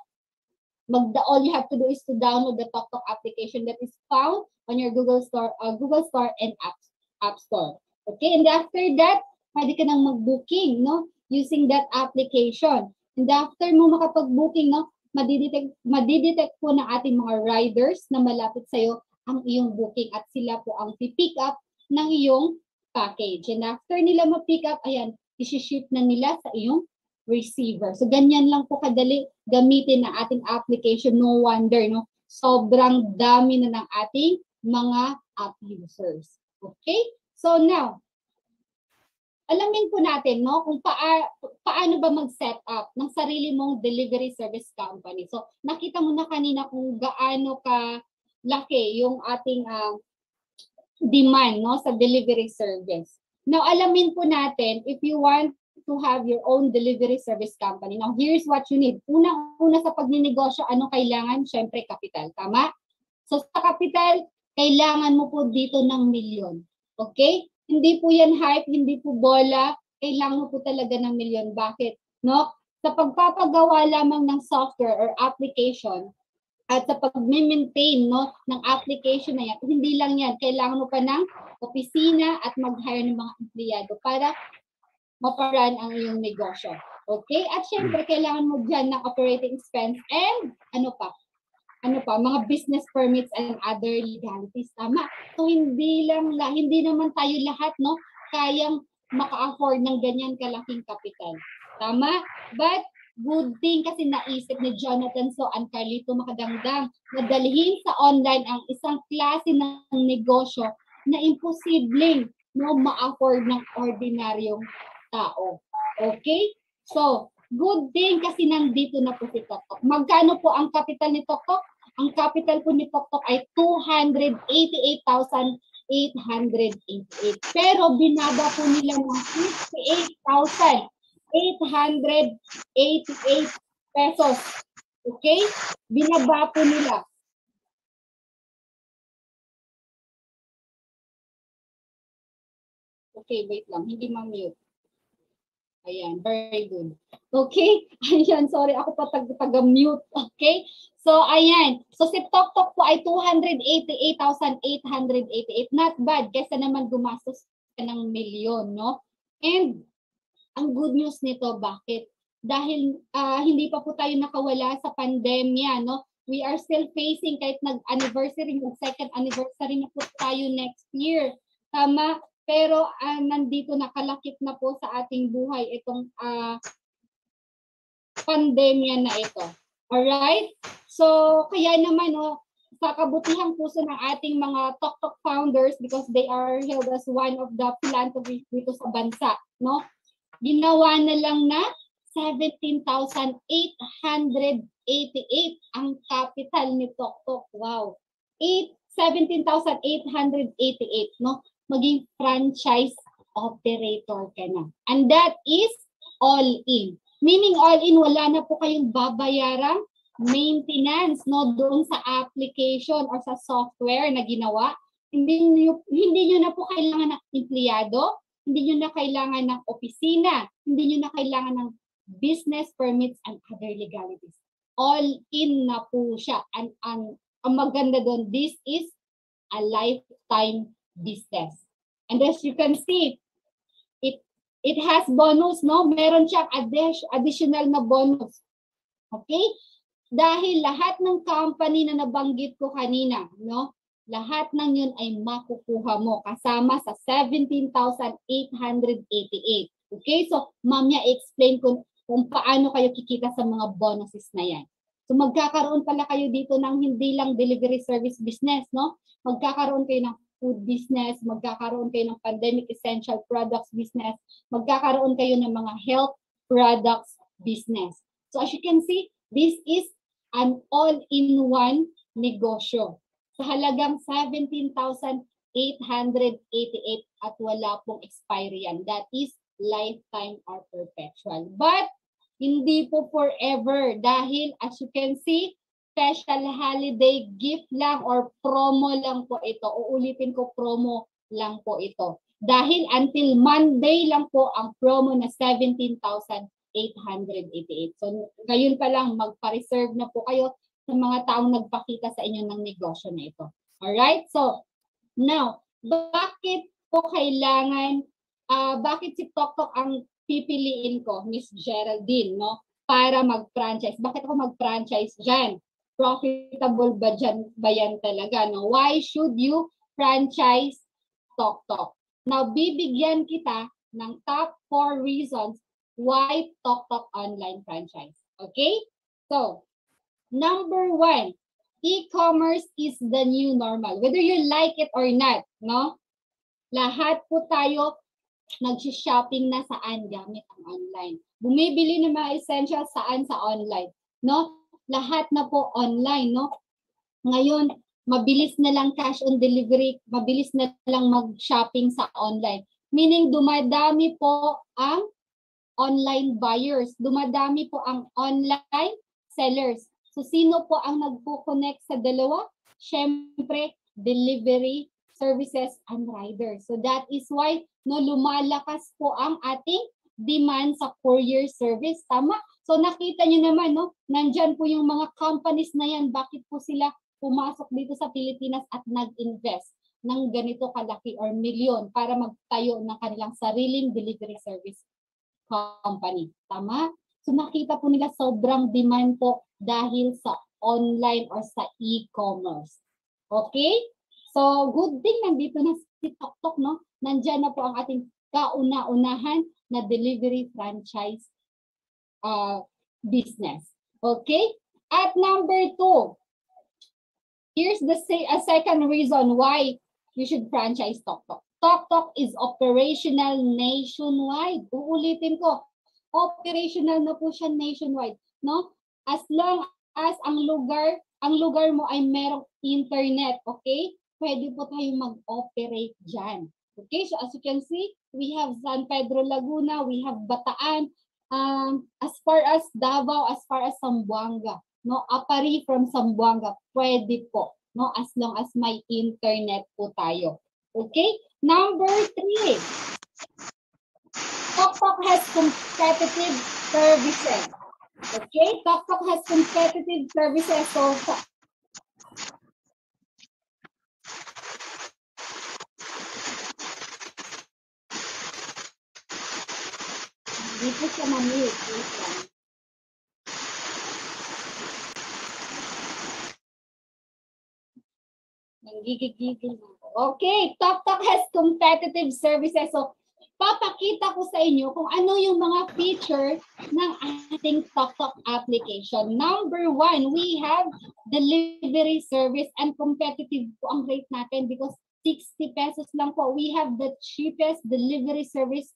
Mag all you have to do is to download the TokTok application that is found on your Google Store, uh, Google Store and App, App Store. Okay, and after that, pwede ka nang mag-booking, no? Using that application. And after mo makapag-booking, no? Madidetect, madidetect po ng ating mga riders na malapit sa'yo ang iyong booking at sila po ang pick up ng iyong package. And after nila ma-pick up, ayan, isi-ship na nila sa iyong receiver. So ganyan lang po kadali gamitin ng ating application. No wonder, no? Sobrang dami na ng ating mga app users. Okay? So now, alamin po natin no kung paa, paano ba mag-set up ng sarili mong delivery service company. So nakita mo na kanina kung gaano ka laki yung ating uh, demand no sa delivery service. Now alamin po natin if you want to have your own delivery service company. Now, here's what you need. Una-una sa pagninegosyo, ano kailangan? Siyempre, kapital. Tama? So, sa kapital, kailangan mo po dito ng milyon. Okay? Hindi po yan hype, hindi po bola. Kailangan mo po talaga ng milyon. Bakit? No? Sa pagpapagawa lamang ng software or application, at sa pag-maintain no, ng application na yan, hindi lang yan, kailangan mo pa ng opisina at mag-hire ng mga empleyado para maparan ang iyong negosyo. Okay? At syempre, kailangan mo dyan ng operating expense and ano pa? Ano pa? Mga business permits and other legalities. Tama? So, hindi lang, hindi naman tayo lahat, no? Kayang maka-afford ng ganyan kalaking kapital. Tama? But, good thing kasi naisip ni Jonathan So and Carlito Makadangdang na dalhin sa online ang isang klase ng negosyo na imposibleng no ma-afford ng ordinaryong tao. Okay? So, good thing kasi nandito na po si Toktok. Magkano po ang capital ni Toktok? Ang capital po ni Toktok ay 288,888. Pero binaba po nila ng 58,888 pesos. Okay? Binaba po nila. Okay, wait lang. Hindi ma-mute. Ayan, very good. Okay? Ayan, sorry, ako pa taga-mute. Okay? So, ayan. So, si TokTok po ay 288,888. Not bad. Kesa naman gumastos ka ng milyon, no? And, ang good news nito, bakit? Dahil uh, hindi pa po tayo nakawala sa pandemya, no? We are still facing kahit nag-anniversary, mag-second anniversary na po tayo next year. Tama? Pero uh, nandito nakalakip na po sa ating buhay itong uh, pandemya na ito. Alright? So, kaya naman, no, sa kabutihang puso ng ating mga Tok founders because they are held as one of the philanthropists dito sa bansa, no? Ginawa na lang na 17,888 ang capital ni Tok Wow. 8 17,888, no? Maging franchise operator ka na. And that is all in. Meaning all in, wala na po kayong babayarang maintenance no doon sa application or sa software na ginawa. Hindi niyo hindi niyo na po kailangan ng empleyado, hindi niyo na kailangan ng opisina, hindi niyo na kailangan ng business permits and other legalities. All in na po siya. And, and ang maganda doon, this is a lifetime business. And as you can see, it it has bonus, no? Meron siyang additional na bonus. Okay? Dahil lahat ng company na nabanggit ko kanina, no? Lahat ng yun ay makukuha mo kasama sa 17,888. Okay? So, mamaya explain ko kung paano kayo kikita sa mga bonuses na yan. So magkakaroon pala kayo dito ng hindi lang delivery service business, no? Magkakaroon kayo ng food business, magkakaroon kayo ng pandemic essential products business, magkakaroon kayo ng mga health products business. So as you can see, this is an all-in-one negosyo. Sa halagang 17,888 at wala pong expiry yan. That is lifetime or perpetual. But hindi po forever dahil as you can see, special holiday gift lang or promo lang po ito. Uulitin ko promo lang po ito. Dahil until Monday lang po ang promo na 17,888. So ngayon pa lang magpa-reserve na po kayo sa mga taong nagpakita sa inyo ng negosyo na ito. Alright? So now, bakit po kailangan, uh, bakit si TokTok ang pipiliin ko, Miss Geraldine, no? Para mag-franchise. Bakit ako mag-franchise dyan? Profitable ba dyan ba yan talaga? No? Why should you franchise TokTok? Now, bibigyan kita ng top 4 reasons why TokTok online franchise. Okay? So, number one, e-commerce is the new normal. Whether you like it or not, no? Lahat po tayo nag-shopping na saan gamit ang online. Bumibili ng mga essentials saan sa online, no? Lahat na po online, no? Ngayon, mabilis na lang cash on delivery, mabilis na lang mag-shopping sa online. Meaning dumadami po ang online buyers, dumadami po ang online sellers. So sino po ang nagpo-connect sa dalawa? Siyempre, delivery services and riders. So that is why no lumalakas po ang ating demand sa courier service. Tama? So nakita niyo naman, no? Nandyan po yung mga companies na yan. Bakit po sila pumasok dito sa Pilipinas at nag-invest ng ganito kalaki or milyon para magtayo ng kanilang sariling delivery service company. Tama? So nakita po nila sobrang demand po dahil sa online or sa e-commerce. Okay? So good thing nandito na si TokTok, no? Nandiyan na po ang ating kauna-unahan na delivery franchise uh, business. Okay? At number two, here's the a second reason why you should franchise TokTok. TokTok is operational nationwide. Uulitin ko, operational na po siya nationwide, no? As long as ang lugar, ang lugar mo ay merong internet, okay? Pwede po tayong mag-operate diyan. Okay, so as you can see, we have San Pedro Laguna, we have Bataan, um, as far as Davao, as far as Zamboanga, no? Apari from Zamboanga, pwede po, no? As long as may internet po tayo. Okay? Number three, TokTok has competitive services. Okay, TokTok has competitive services. So, Hindi po siya mamute. Wait lang. Nanggigigigil na ako. Okay, TokTok has competitive services. So, papakita ko sa inyo kung ano yung mga feature ng ating TokTok application. Number one, we have delivery service and competitive po ang rate natin because 60 pesos lang po. We have the cheapest delivery service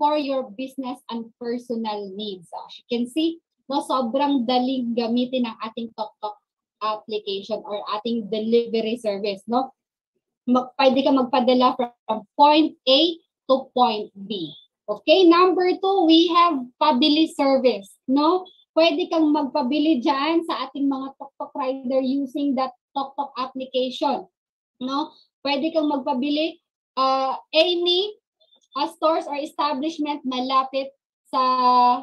for your business and personal needs. As you can see, no, sobrang daling gamitin ang ating TokTok application or ating delivery service. No? Mag, pwede ka magpadala from point A to point B. Okay, number two, we have pabili service. No? Pwede kang magpabili dyan sa ating mga TokTok rider using that TokTok application. No? Pwede kang magpabili uh, any uh, stores or establishment malapit sa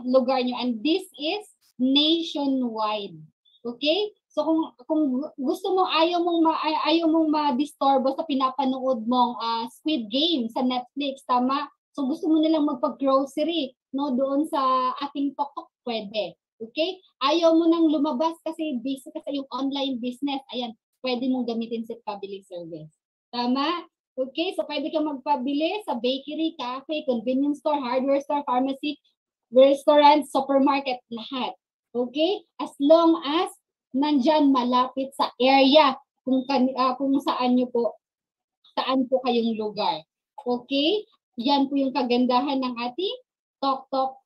lugar nyo. And this is nationwide. Okay? So kung kung gusto mo ayaw mong ma, ayaw mong ma-disturbo sa pinapanood mong uh, Squid Game sa Netflix, tama? So gusto mo nilang magpa-grocery no doon sa ating TokTok pwede. Okay? Ayaw mo nang lumabas kasi busy ka sa yung online business. Ayan, pwede mong gamitin sa public service. Tama? Okay, so pwede kang magpabili sa bakery, cafe, convenience store, hardware store, pharmacy, restaurant, supermarket, lahat. Okay? As long as nandyan malapit sa area kung, kan, uh, kung saan nyo po, saan po kayong lugar. Okay? Yan po yung kagandahan ng ating Tok Tok.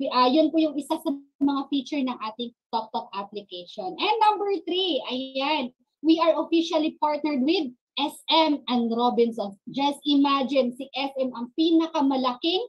Uh, yun po yung isa sa mga feature ng ating Tok Tok application. And number three, ayan, we are officially partnered with SM and Robinsons. Just imagine, si SM ang pinakamalaking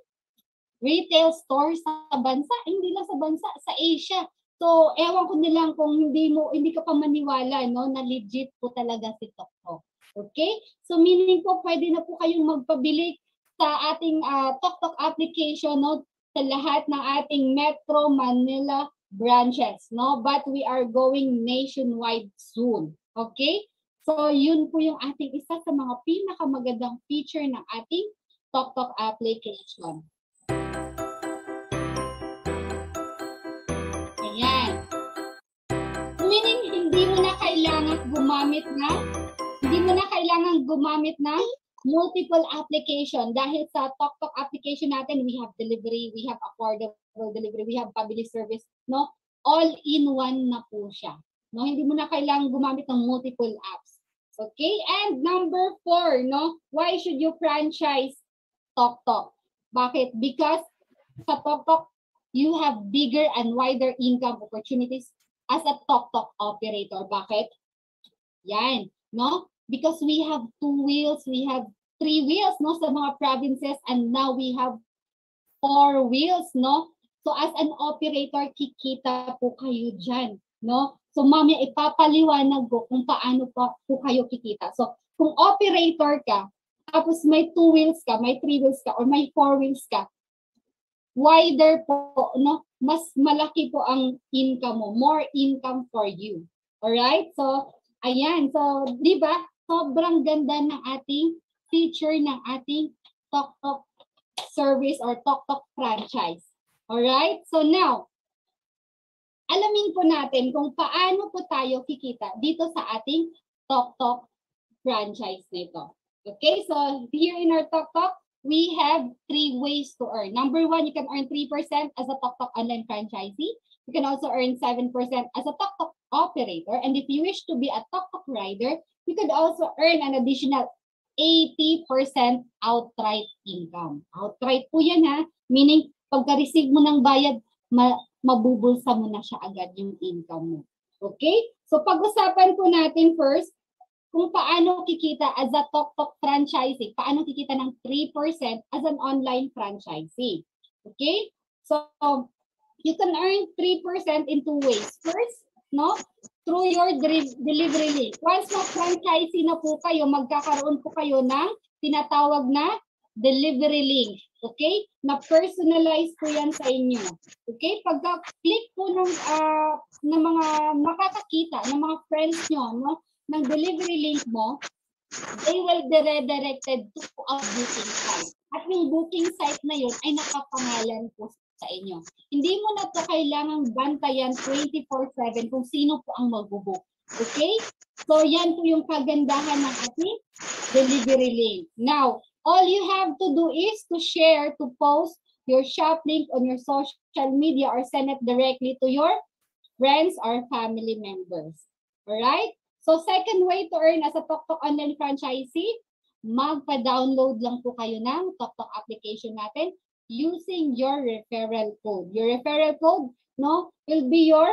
retail store sa bansa, hindi lang sa bansa, sa Asia. So, ewan ko nilang kung hindi mo hindi ka pa maniwala no na legit po talaga si Toktok. Okay? So meaning po pwede na po kayong magpabili sa ating uh, Toktok application no sa lahat ng ating Metro Manila branches no but we are going nationwide soon. Okay? So yun po yung ating isa sa mga pinakamagandang feature ng ating Toktok application. kailangan gumamit na hindi mo na kailangan gumamit ng multiple application dahil sa TokTok application natin we have delivery, we have affordable delivery, we have public service, no? All in one na po siya. No, hindi mo na kailangan gumamit ng multiple apps. Okay? And number four, no? Why should you franchise TokTok? Bakit? Because sa TokTok, you have bigger and wider income opportunities as a TokTok operator. Bakit? Yan, no? Because we have two wheels, we have three wheels, no? Sa mga provinces and now we have four wheels, no? So as an operator, kikita po kayo dyan, no? So mamaya ipapaliwanag ko kung paano po, po kayo kikita. So kung operator ka, tapos may two wheels ka, may three wheels ka, or may four wheels ka, wider po, no? Mas malaki po ang income mo. More income for you. Alright? So, ayan. So, di ba? Sobrang ganda ng ating feature ng ating Tok Tok service or Tok Tok franchise. Alright? So, now, alamin po natin kung paano po tayo kikita dito sa ating Tok Tok franchise nito. Okay? So, here in our Tok Tok, we have three ways to earn. Number one, you can earn 3% as a TokTok online franchisee. You can also earn 7% as a TokTok operator. And if you wish to be a TokTok rider, you could also earn an additional 80% outright income. Outright po yan ha. Meaning, pagka-receive mo ng bayad, ma mabubulsa mo na siya agad yung income mo. Okay? So pag-usapan po natin first, kung paano kikita as a TokTok franchisee, paano kikita ng 3% as an online franchisee. Okay? So, you can earn 3% in two ways. First, no, through your delivery link. Once na franchisee na po kayo, magkakaroon po kayo ng tinatawag na delivery link. Okay? Na personalize po yan sa inyo. Okay? Pagka-click po ng, uh, ng mga makakakita, ng mga friends nyo, no? ng delivery link mo, they will be redirected to a booking site. At yung booking site na yun ay nakapangalan po sa inyo. Hindi mo na to kailangang bantayan 24-7 kung sino po ang magbubook. Okay? So, yan po yung kagandahan ng ating delivery link. Now, all you have to do is to share, to post your shop link on your social media or send it directly to your friends or family members. Alright? So second way to earn as a TokTok online franchisee, magpa-download lang po kayo ng TokTok application natin using your referral code. Your referral code, no, will be your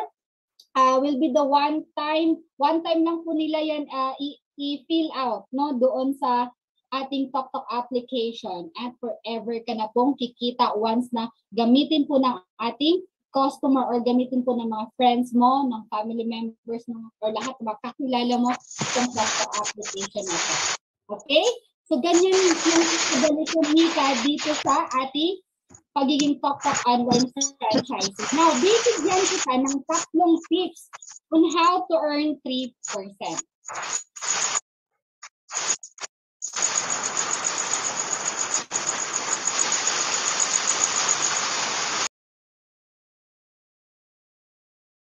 uh, will be the one time one time lang po nila yan uh, i-fill out no doon sa ating TokTok application at forever ka na pong kikita once na gamitin po ng ating customer or gamitin po ng mga friends mo, ng family members mo, or lahat makakilala mo itong Plasto application na ito. Okay? So, ganyan yung ko Mika dito sa ating pagiging top-top online franchises. Now, bibigyan kita ng tatlong tips on how to earn 3%.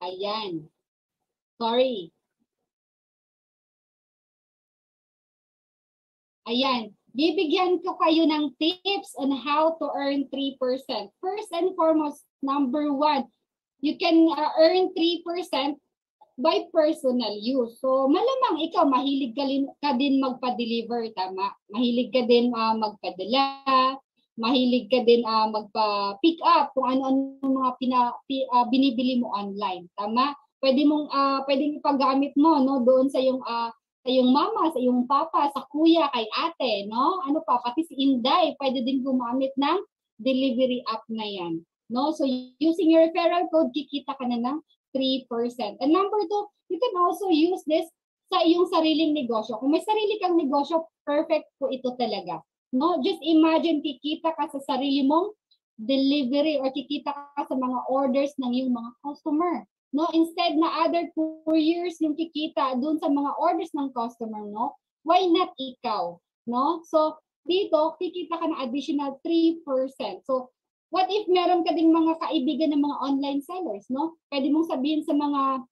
Ayan. Sorry. Ayan. bibigyan ko kayo ng tips on how to earn 3%. First and foremost, number one, you can uh, earn 3% by personal use. So malamang ikaw mahilig ka, lin, ka din magpa-deliver, tama? Mahilig ka din uh, magpadala, mahilig ka din uh, magpa-pick up kung ano-ano mga pina, pi, uh, binibili mo online, tama? Pwede mong uh, pwedeng ipagamit mo no doon sa yung uh, sa iyong mama, sa iyong papa, sa kuya, kay ate, no? Ano pa, pati si Inday, pwede din gumamit ng delivery app na yan. No? So using your referral code, kikita ka na ng 3%. And number two, you can also use this sa iyong sariling negosyo. Kung may sarili kang negosyo, perfect po ito talaga. No? Just imagine kikita ka sa sarili mong delivery or kikita ka sa mga orders ng iyong mga customer. No, instead na other couriers yung kikita doon sa mga orders ng customer, no? Why not ikaw, no? So, dito kikita ka ng additional 3%. So, what if meron ka ding mga kaibigan ng mga online sellers, no? Pwede mong sabihin sa mga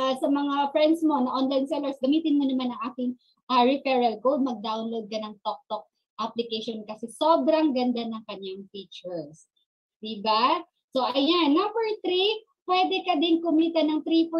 uh, sa mga friends mo na online sellers, gamitin mo naman ang aking uh, referral code, mag-download ka ng TokTok application kasi sobrang ganda ng kanyang features. Diba? So, ayan. Number three, pwede ka din kumita ng 3%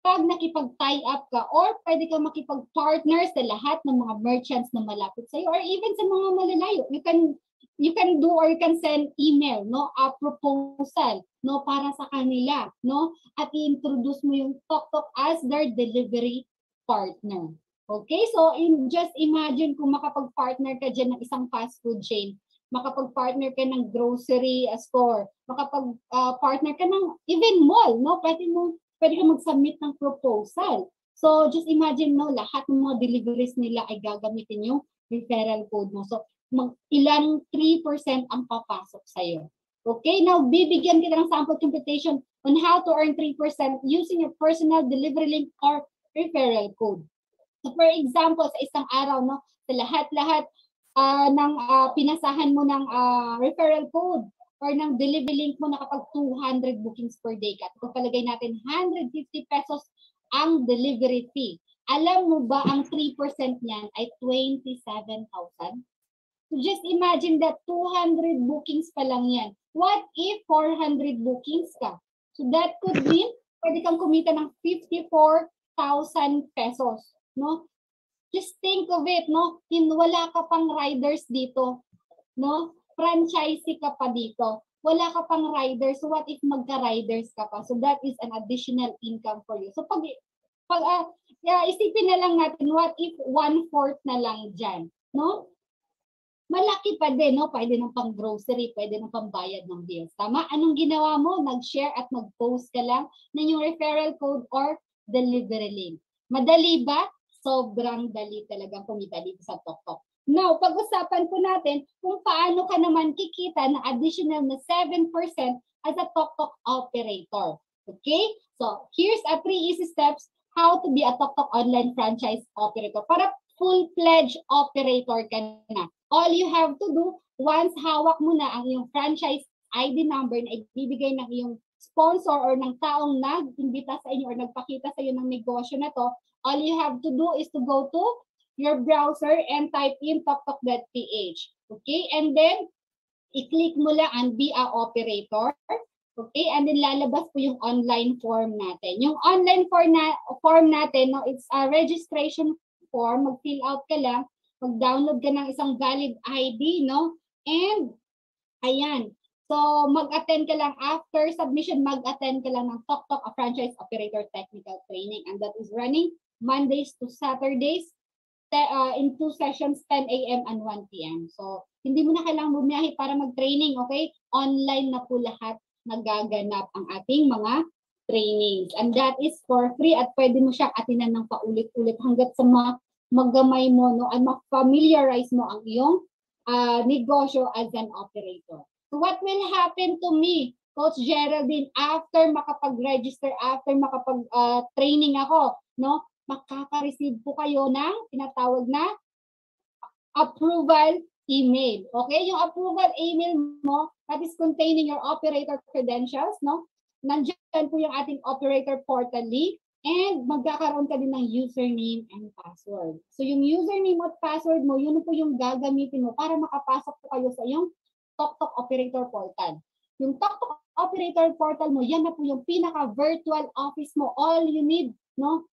pag nakipag-tie up ka or pwede ka makipag-partner sa lahat ng mga merchants na malapit sa iyo or even sa mga malalayo. You can you can do or you can send email, no, a proposal, no, para sa kanila, no, at i-introduce mo yung TokTok as their delivery partner. Okay, so in, just imagine kung makapag-partner ka dyan ng isang fast food chain, makapag-partner ka ng grocery store, makapag-partner uh, ka ng even mall, no? Pwede mo pwede ka mag-submit ng proposal. So just imagine no, lahat ng mga deliveries nila ay gagamitin yung referral code mo. So mag ilang 3% ang papasok sa iyo. Okay, now bibigyan kita ng sample computation on how to earn 3% using your personal delivery link or referral code. So for example, sa isang araw, no, sa lahat-lahat uh, ng uh, pinasahan mo ng uh, referral code or ng delivery link mo na kapag 200 bookings per day ka. Kung palagay natin 150 pesos ang delivery fee. Alam mo ba ang 3% niyan ay 27,000? Just imagine that 200 bookings pa lang yan. What if 400 bookings ka? So that could mean pwede kang kumita ng 54,000 pesos. No? just think of it, no? In, wala ka pang riders dito, no? Franchisee ka pa dito. Wala ka pang riders. What if magka-riders ka pa? So that is an additional income for you. So pag, pag uh, isipin na lang natin, what if one-fourth na lang dyan, no? Malaki pa din, no? Pwede ng pang grocery, pwede ng pambayad ng bills. Tama? Anong ginawa mo? Nag-share at nag-post ka lang ng yung referral code or delivery link. Madali ba? sobrang dali talagang kumita dito sa TokTok. Now, pag-usapan po natin kung paano ka naman kikita na additional na 7% as a TokTok operator. Okay? So, here's a three easy steps how to be a TokTok online franchise operator. Para full-fledged operator ka na. All you have to do, once hawak mo na ang iyong franchise ID number na ibibigay ng iyong sponsor or ng taong nag-imbita sa inyo or nagpakita sa iyo ng negosyo na to, all you have to do is to go to your browser and type in toktok.ph. Okay? And then, i-click mo lang ang be a operator. Okay? And then lalabas po yung online form natin. Yung online form, na, form natin, no, it's a registration form. Mag-fill out ka lang. Mag-download ka ng isang valid ID, no? And, ayan. So, mag-attend ka lang after submission, mag-attend ka lang ng TokTok, a franchise operator technical training. And that is running Mondays to Saturdays uh, in two sessions, 10 a.m. and 1 p.m. So, hindi mo na kailangang bumiyahe para mag-training, okay? Online na po lahat nagaganap ang ating mga trainings. And that is for free at pwede mo siyang atinan ng paulit-ulit hanggat sa mga magamay mo no, at ma-familiarize mo ang iyong uh, negosyo as an operator. So what will happen to me, Coach Geraldine, after makapag-register, after makapag-training uh, ako, no? makaka-receive po kayo ng tinatawag na approval email. Okay? Yung approval email mo, that is containing your operator credentials, no? Nandiyan po yung ating operator portal link. And magkakaroon ka din ng username and password. So yung username at password mo, yun po yung gagamitin mo para makapasok po kayo sa iyong TokTok Operator Portal. Yung TokTok Operator Portal mo, yan na po yung pinaka-virtual office mo. All you need, no?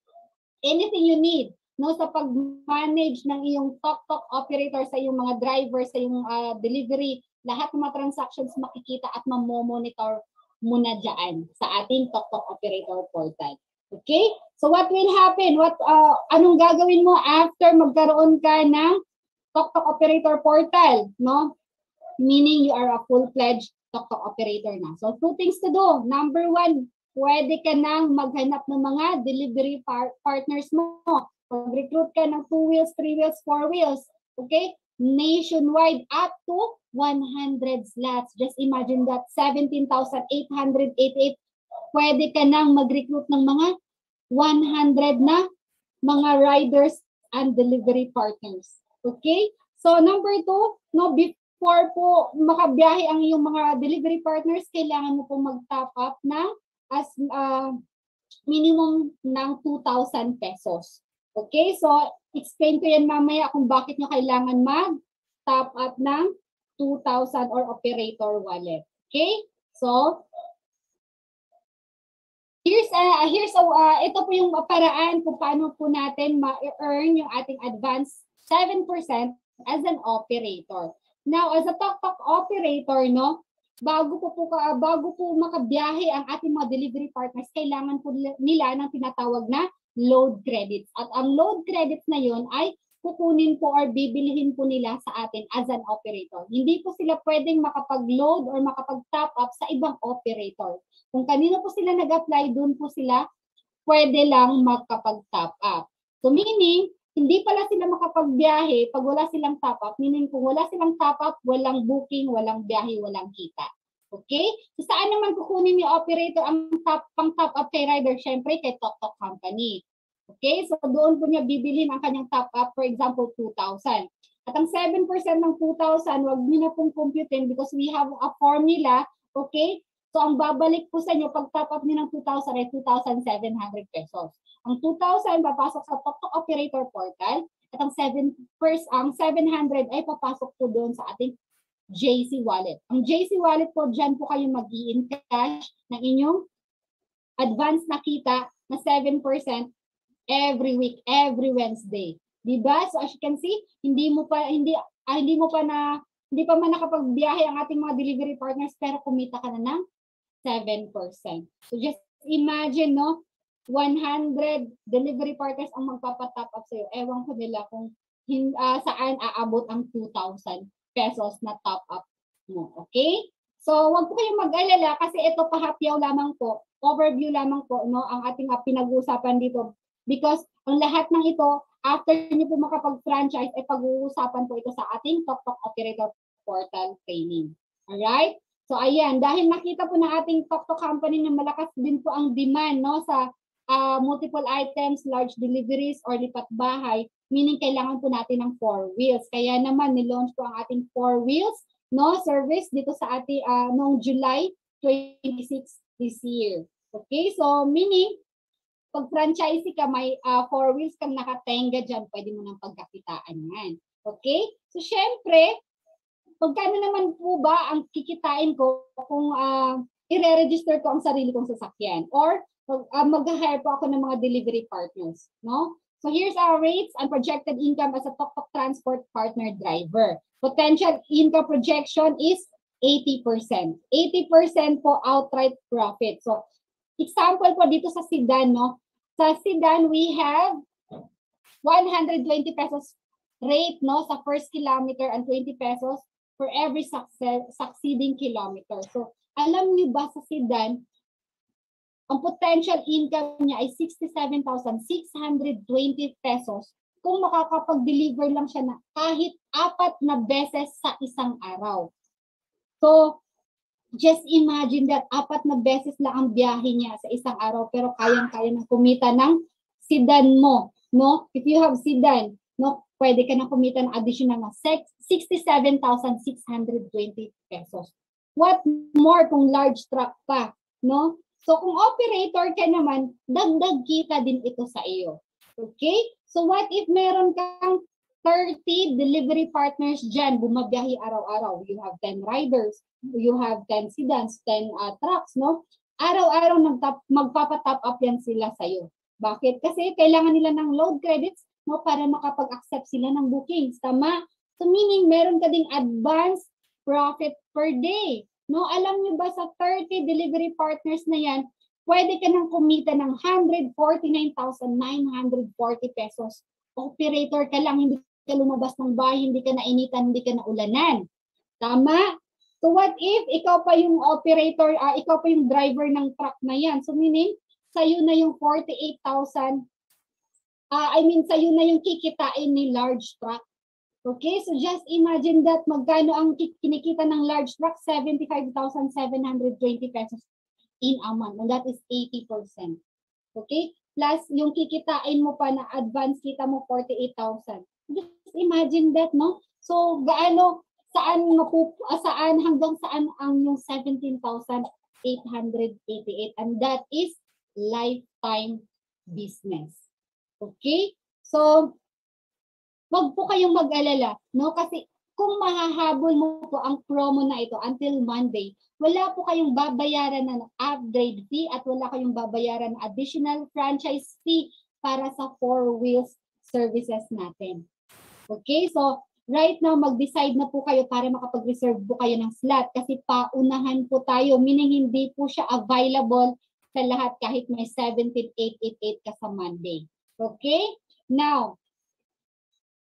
Anything you need, no? Sa pag-manage ng iyong TokTok Operator sa iyong mga driver, sa iyong uh, delivery, lahat ng mga transactions makikita at mamomonitor mo na dyan sa ating TokTok Operator Portal. Okay? So what will happen? What uh, anong gagawin mo after magkaroon ka ng TokTok operator portal, no? Meaning you are a full-fledged TokTok operator na. So two things to do. Number one, pwede ka nang maghanap ng mga delivery par- partners mo. Mag-recruit ka ng two wheels, three wheels, four wheels. Okay? Nationwide up to 100 slots. Just imagine that 17,888 pwede ka nang mag-recruit ng mga 100 na mga riders and delivery partners. Okay? So number two, no, before po makabiyahe ang iyong mga delivery partners, kailangan mo po mag-top up ng as uh, minimum ng 2,000 pesos. Okay? So explain ko yan mamaya kung bakit nyo kailangan mag-top up ng 2,000 or operator wallet. Okay? So, Here's uh, here's uh, ito po yung paraan kung paano po natin ma-earn yung ating advance 7% as an operator. Now, as a talk-talk operator, no, bago po po ka, bago po makabiyahe ang ating mga delivery partners, kailangan po nila ng tinatawag na load credits. At ang load credits na yon ay kukunin po or bibilihin po nila sa atin as an operator. Hindi po sila pwedeng makapag-load or makapag-top up sa ibang operator. Kung kanino po sila nag-apply, doon po sila pwede lang makapag-top up. So meaning, hindi pala sila makapagbiyahe pag wala silang top up. Meaning, kung wala silang top up, walang booking, walang biyahe, walang kita. Okay? So saan naman kukunin ni operator ang top, pang top up kay rider? Siyempre, kay TokTok Company. Okay? So doon po niya bibilhin ang kanyang top up, for example, 2,000. At ang 7% ng 2,000, wag niyo na pong computin because we have a formula, okay? So ang babalik po sa inyo pag top up niyo ng 2,000 ay 2,700 pesos. Ang 2,000 papasok sa TokTok operator portal at ang 7 first ang 700 ay papasok po doon sa ating JC wallet. Ang JC wallet po diyan po kayo mag-i-encash ng inyong advance na kita na 7% every week, every Wednesday. Diba? So as you can see, hindi mo pa hindi ah, hindi mo pa na hindi pa man nakapagbiyahe ang ating mga delivery partners pero kumita ka na ng 7%. So just imagine, no? 100 delivery partners ang magpapatop up sa'yo. Ewan ko nila kung hin, uh, saan aabot ang 2,000 pesos na top up mo. Okay? So, wag po kayong mag-alala kasi ito pahapyaw lamang po, overview lamang po, no, ang ating uh, pinag-uusapan dito Because ang lahat ng ito, after niyo po makapag-franchise, ay pag-uusapan po ito sa ating TokTok Operator Portal Training. Alright? So ayan, dahil nakita po ng ating TokTok company na malakas din po ang demand no sa uh, multiple items, large deliveries, or lipat bahay, meaning kailangan po natin ng four wheels. Kaya naman, nilaunch po ang ating four wheels no service dito sa ating uh, noong July 26 this year. Okay, so meaning pag franchisee ka, may uh, four wheels kang nakatenga dyan, pwede mo nang pagkakitaan yan. Okay? So, syempre, pagkano naman po ba ang kikitain ko kung uh, i-register ko ang sarili kong sasakyan? Or uh, mag-hire po ako ng mga delivery partners, no? So here's our rates and projected income as a Tok Transport Partner Driver. Potential income projection is 80%. 80% po outright profit. So example po dito sa sedan, no? Sa sedan, we have 120 pesos rate, no? Sa first kilometer and 20 pesos for every success, succeeding kilometer. So, alam niyo ba sa sedan, ang potential income niya ay 67,620 pesos kung makakapag-deliver lang siya na kahit apat na beses sa isang araw. So, just imagine that apat na beses lang ang biyahe niya sa isang araw pero kayang-kaya ng kumita ng sedan mo, no? If you have sedan, no, pwede ka na kumita ng additional na 67,620 pesos. What more kung large truck pa, no? So kung operator ka naman, dagdag kita din ito sa iyo. Okay? So what if meron kang 30 delivery partners dyan, bumabiyahe araw-araw. You have 10 riders, you have 10 sedans, 10 uh, trucks, no? Araw-araw magpapatop up yan sila sa'yo. Bakit? Kasi kailangan nila ng load credits no, para makapag-accept sila ng bookings. Tama? So meaning, meron ka ding advance profit per day. No, alam niyo ba sa 30 delivery partners na yan, pwede ka nang kumita ng 149,940 pesos. Operator ka lang, hindi ka lumabas ng bahay, hindi ka nainitan, hindi ka naulanan. Tama? So what if ikaw pa yung operator, uh, ikaw pa yung driver ng truck na yan? So meaning, sa'yo na yung 48,000, uh, I mean, sa'yo na yung kikitain ni large truck. Okay, so just imagine that magkano ang kinikita ng large truck? 75,720 pesos in a month. And that is 80%. Okay? Plus, yung kikitain mo pa na advance kita mo 48,000. Just imagine that, no? So, gaano, saan, mapup, saan, hanggang saan ang yung 17,888. And that is lifetime business. Okay? So, wag po kayong mag-alala, no? Kasi kung mahahabol mo po ang promo na ito until Monday, wala po kayong babayaran ng upgrade fee at wala kayong babayaran ng additional franchise fee para sa four wheels services natin. Okay, so right now mag-decide na po kayo para makapag-reserve po kayo ng slot kasi paunahan po tayo, meaning hindi po siya available sa lahat kahit may 17888 ka sa Monday. Okay? Now,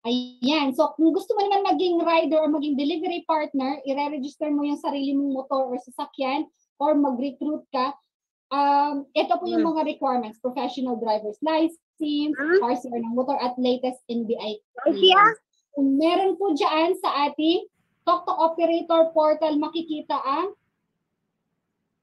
Ayan. So, kung gusto mo naman maging rider or maging delivery partner, i-register mo yung sarili mong motor or sasakyan or mag-recruit ka. Um, ito po yung mga requirements. Professional driver's license, RCR ng motor, at latest NBI. Kung meron po dyan sa ating Talk to Operator portal, makikita ang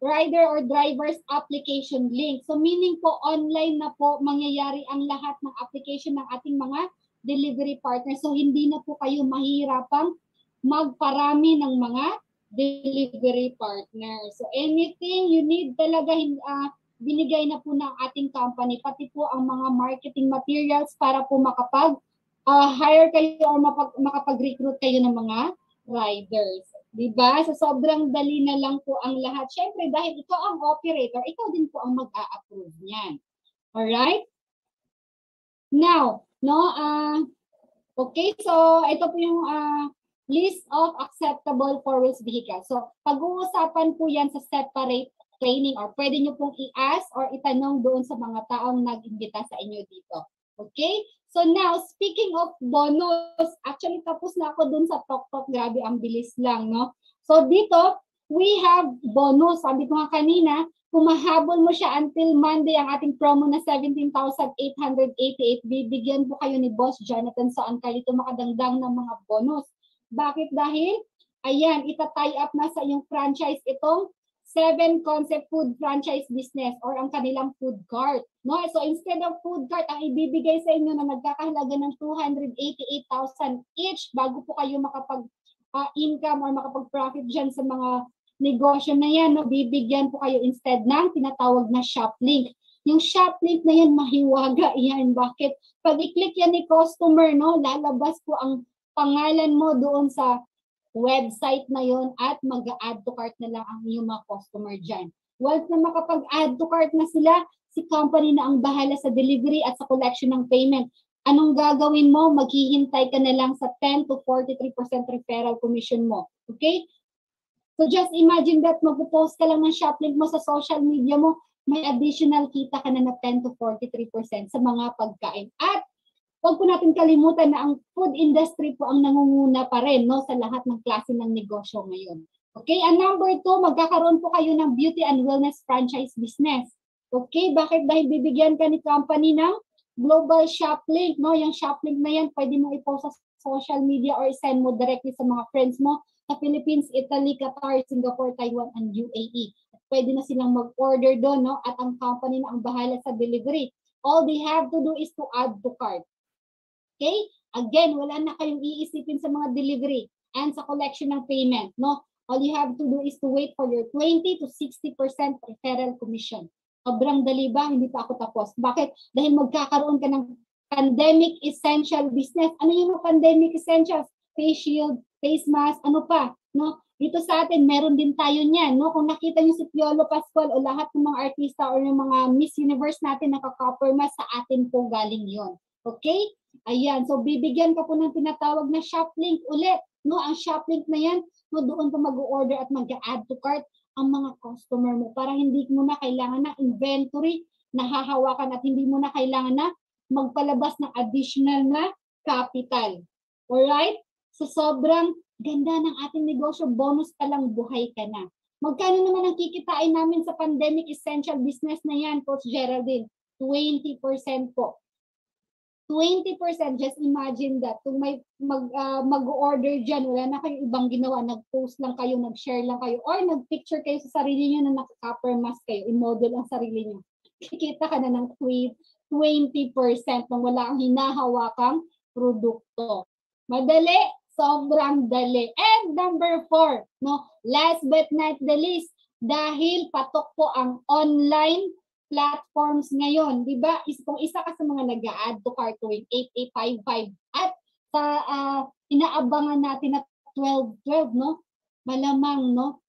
rider or driver's application link. So meaning po online na po mangyayari ang lahat ng application ng ating mga delivery partner. So hindi na po kayo mahirapang magparami ng mga delivery partner. So anything you need talaga uh, binigay na po ng ating company, pati po ang mga marketing materials para po makapag uh, hire kayo or mapag, makapag-recruit kayo ng mga riders. Diba? So sobrang dali na lang po ang lahat. Siyempre, dahil ikaw ang operator, ikaw din po ang mag-a-approve niyan. Alright? Now, no, uh, okay, so ito po yung uh, list of acceptable four-wheels vehicles. So pag-uusapan po yan sa separate training or pwede nyo pong i-ask or itanong doon sa mga taong nag-imbita sa inyo dito. Okay? So now, speaking of bonus, actually tapos na ako dun sa Tok Tok. Grabe, ang bilis lang, no? So dito, we have bonus. Sabi ko nga kanina, kung mahabol mo siya until Monday ang ating promo na 17,888, bibigyan po kayo ni Boss Jonathan saan kayo ito makadangdang ng mga bonus. Bakit? Dahil, ayan, itatie up na sa iyong franchise itong 7 concept food franchise business or ang kanilang food cart. No? So instead of food cart, ang ibibigay sa inyo na nagkakahalaga ng 288,000 each bago po kayo makapag uh, income or makapag-profit dyan sa mga negosyo na yan, no, bibigyan po kayo instead ng tinatawag na shop link. Yung shop link na yan, mahiwaga yan. Bakit? Pag i-click yan ni customer, no, lalabas po ang pangalan mo doon sa website na yon at mag-add to cart na lang ang iyong mga customer dyan. Once na makapag-add to cart na sila, si company na ang bahala sa delivery at sa collection ng payment. Anong gagawin mo? Maghihintay ka na lang sa 10 to 43% referral commission mo. Okay? So just imagine that magpo-post ka lang ng shop link mo sa social media mo, may additional kita ka na na 10 to 43% sa mga pagkain. At huwag po natin kalimutan na ang food industry po ang nangunguna pa rin no, sa lahat ng klase ng negosyo ngayon. Okay, and number two, magkakaroon po kayo ng beauty and wellness franchise business. Okay, bakit? Dahil bibigyan ka ni company ng global shop link, no? Yung shop link na yan, pwede mo i-post sa social media or send mo directly sa mga friends mo sa Philippines, Italy, Qatar, Singapore, Taiwan, and UAE. At pwede na silang mag-order doon, no? At ang company na ang bahala sa delivery. All they have to do is to add to cart. Okay? Again, wala na kayong iisipin sa mga delivery and sa collection ng payment, no? All you have to do is to wait for your 20 to 60% referral commission. Sobrang dali ba? Hindi pa ako tapos. Bakit? Dahil magkakaroon ka ng pandemic essential business. Ano yung pandemic essentials? Face shield, face mask, ano pa? No? Dito sa atin, meron din tayo niyan. No? Kung nakita niyo si Piolo Pascual o lahat ng mga artista or ng mga Miss Universe natin naka-copper mask, sa atin po galing yon. Okay? Ayan. So, bibigyan ka po ng tinatawag na shop link ulit. No, ang shop link na yan, no, doon po mag-order at mag-add to cart ang mga customer mo para hindi mo na kailangan na inventory na hahawakan at hindi mo na kailangan na magpalabas ng additional na capital. Alright? So sobrang ganda ng ating negosyo, bonus pa lang buhay ka na. Magkano naman ang kikitain namin sa pandemic essential business na yan, Coach Geraldine? 20% po. 20%, just imagine that. Kung may mag, uh, mag-order dyan, wala na kayo ibang ginawa, nag-post lang kayo, nag-share lang kayo, or nag-picture kayo sa sarili nyo na naka-copper mask kayo, i-model ang sarili nyo. Kikita ka na ng 20% nang wala kang hinahawakang produkto. Madali, sobrang dali. And number four, no, last but not the least, dahil patok po ang online platforms ngayon, 'di ba? Is kung isa ka sa mga nag-add to cart tuwing 8855 at sa uh, inaabangan natin na 1212, no? Malamang, no?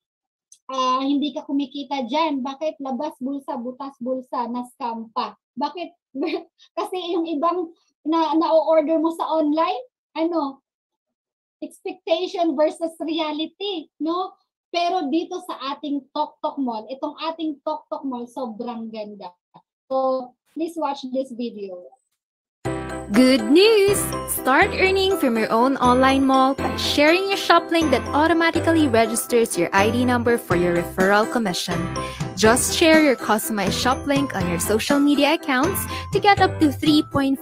Uh, hindi ka kumikita diyan. Bakit? Labas bulsa, butas bulsa, na scam pa. Bakit? Kasi yung ibang na na-order mo sa online, ano, expectation versus reality, no? Pero dito sa ating Tok Tok Mall, itong ating Tok Tok Mall, sobrang ganda. So, please watch this video. Good news! Start earning from your own online mall by sharing your shop link that automatically registers your ID number for your referral commission. Just share your customized shop link on your social media accounts to get up to 3.5%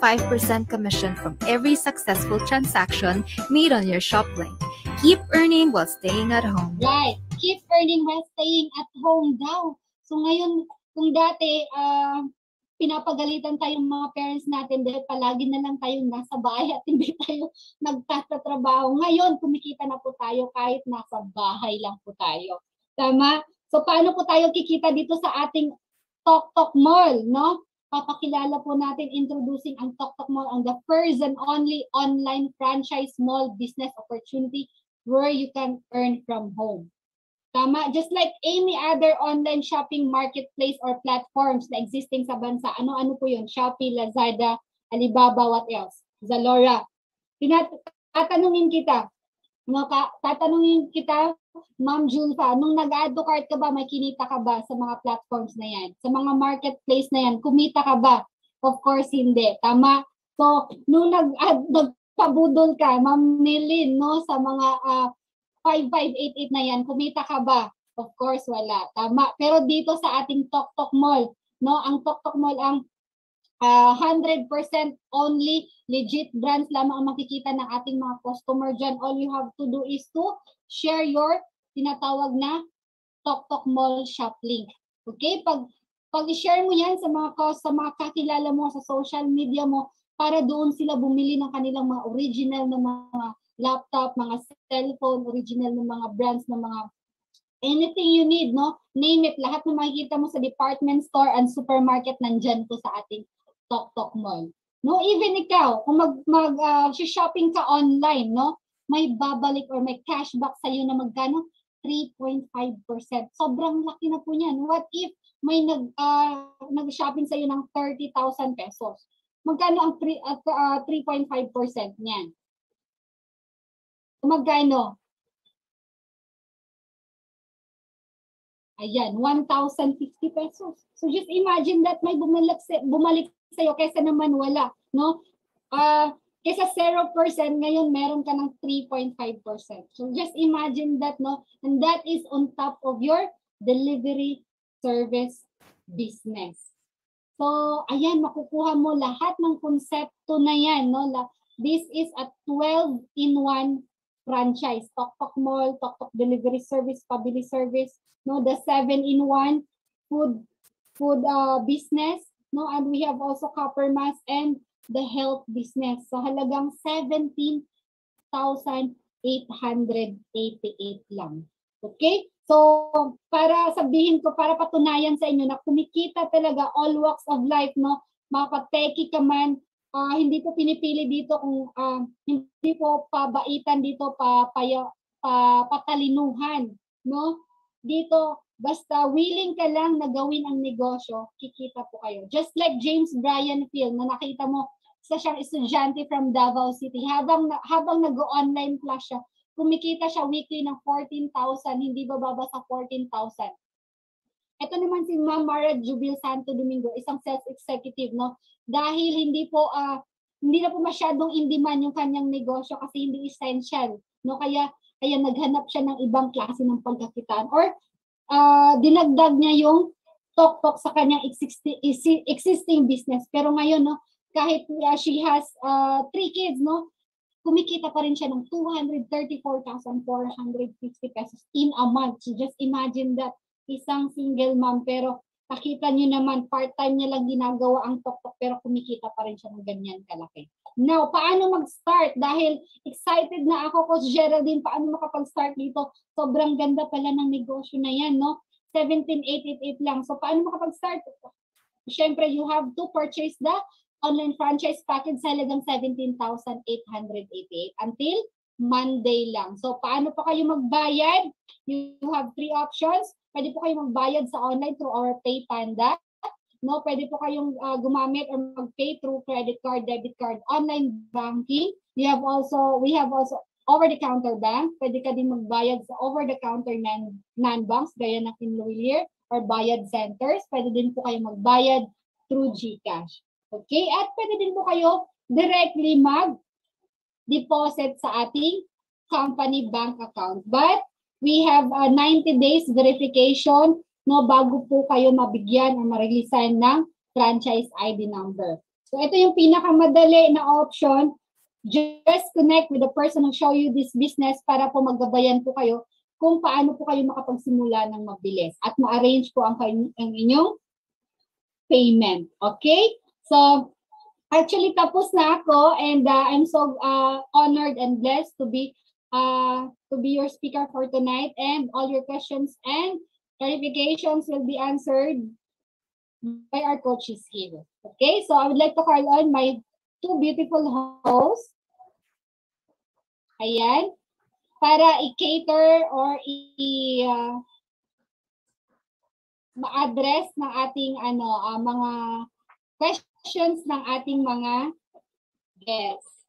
commission from every successful transaction made on your shop link. Keep earning while staying at home. Right. Keep earning while staying at home daw. So ngayon, kung dati, uh, pinapagalitan tayong mga parents natin dahil palagi na lang tayong nasa bahay at hindi tayo nagtatrabaho. Ngayon, kumikita na po tayo kahit nasa bahay lang po tayo. Tama? So paano po tayo kikita dito sa ating Tok Tok Mall, no? Papakilala po natin introducing ang Tok Tok Mall, ang the first and only online franchise mall business opportunity where you can earn from home. Tama? Just like any other online shopping marketplace or platforms na existing sa bansa. Ano-ano po yun? Shopee, Lazada, Alibaba, what else? Zalora. Tinat tatanungin kita, no, ka, tatanungin kita, Ma'am Julfa, nung cart ka ba, may kinita ka ba sa mga platforms na yan? Sa mga marketplace na yan, kumita ka ba? Of course, hindi. Tama? So, nung nag-add, nag pabudol ka, Ma'am Nilin, no, sa mga uh, ah, 5588 na yan, kumita ka ba? Of course, wala. Tama. Pero dito sa ating Tok Tok Mall, no, ang Tok Tok Mall ang uh, ah, 100% only legit brands lamang ang makikita ng ating mga customer dyan. All you have to do is to share your tinatawag na Tok Tok Mall shop link. Okay? Pag pag i-share mo yan sa mga sa mga kakilala mo sa social media mo, para doon sila bumili ng kanilang mga original na mga laptop, mga cellphone, original ng mga brands ng mga anything you need, no? Name it, lahat na makikita mo sa department store and supermarket nandyan po sa ating Tok Tok Mall. No, even ikaw, kung mag, mag uh, shopping ka online, no? May babalik or may cashback sa iyo na magkano? 3.5%. Sobrang laki na po niyan. What if may nag uh, nag-shopping sa iyo ng 30,000 pesos? Magkano ang 3, uh, uh, 3.5% niyan? Magkano? Ayan, 1,050 pesos. So just imagine that may bumalik, sa, bumalik sa'yo kaysa naman wala. No? Uh, kaysa 0%, ngayon meron ka ng 3.5%. So just imagine that, no? And that is on top of your delivery service business. So, ayan, makukuha mo lahat ng konsepto na yan. No? This is a 12-in-1 franchise. Tok-tok mall, tok-tok delivery service, pabili service, no? the 7-in-1 food food uh, business. No? And we have also copper mask and the health business. So halagang 17,888 lang. Okay? So, para sabihin ko, para patunayan sa inyo na kumikita talaga all walks of life, no? Makapag-techie ka man, ah, hindi ko pinipili dito kung ah, hindi po pabaitan dito, pa, paya, pa, patalinuhan, no? Dito, basta willing ka lang na gawin ang negosyo, kikita po kayo. Just like James Bryan Field, na nakita mo, isa siyang estudyante from Davao City. Habang, habang nag-online class siya, kumikita siya weekly ng 14,000, hindi bababa sa 14,000. Ito naman si Ma'am Mara Jubil Santo Domingo, isang sales executive, no? Dahil hindi po, ah, hindi na po masyadong in demand yung kanyang negosyo kasi hindi essential, no? Kaya, kaya naghanap siya ng ibang klase ng pagkakitaan. Or, ah, dinagdag niya yung tok-tok sa kanyang existing, existing business. Pero ngayon, no, kahit uh, she has uh, three kids, no, kumikita pa rin siya ng 234,450 pesos in a month. So just imagine that, isang single mom, pero nakita niyo naman, part-time niya lang ginagawa ang tok-tok, pero kumikita pa rin siya ng ganyan kalaki. Now, paano mag-start? Dahil excited na ako, Coach Geraldine, paano makapag-start dito? Sobrang ganda pala ng negosyo na yan, no? 17,888 lang. So, paano makapag-start? Siyempre, you have to purchase the online franchise package sa halagang 17,888 until Monday lang. So, paano pa kayo magbayad? You have three options. Pwede po kayo magbayad sa online through our Pay Panda. No, pwede po kayong uh, gumamit or mag-pay through credit card, debit card, online banking. We have also we have also over-the-counter bank. Pwede ka din magbayad sa over-the-counter non, non-banks gaya ng Inloilier or bayad centers. Pwede din po kayo magbayad through GCash. Okay? At pwede din po kayo directly mag-deposit sa ating company bank account. But we have a 90 days verification no bago po kayo mabigyan o mareleasean ng franchise ID number. So ito yung pinakamadali na option. Just connect with the person who show you this business para po maggabayan po kayo kung paano po kayo makapagsimula ng mabilis at ma-arrange po ang, ang inyong payment. Okay? So, actually tapos na ako and uh, I'm so uh, honored and blessed to be uh, to be your speaker for tonight and all your questions and clarifications will be answered by our coaches here. Okay, so I would like to call on my two beautiful hosts. Ayan. Para i-cater or i- uh, ma-address ng ating ano uh, mga questions ng ating mga guests.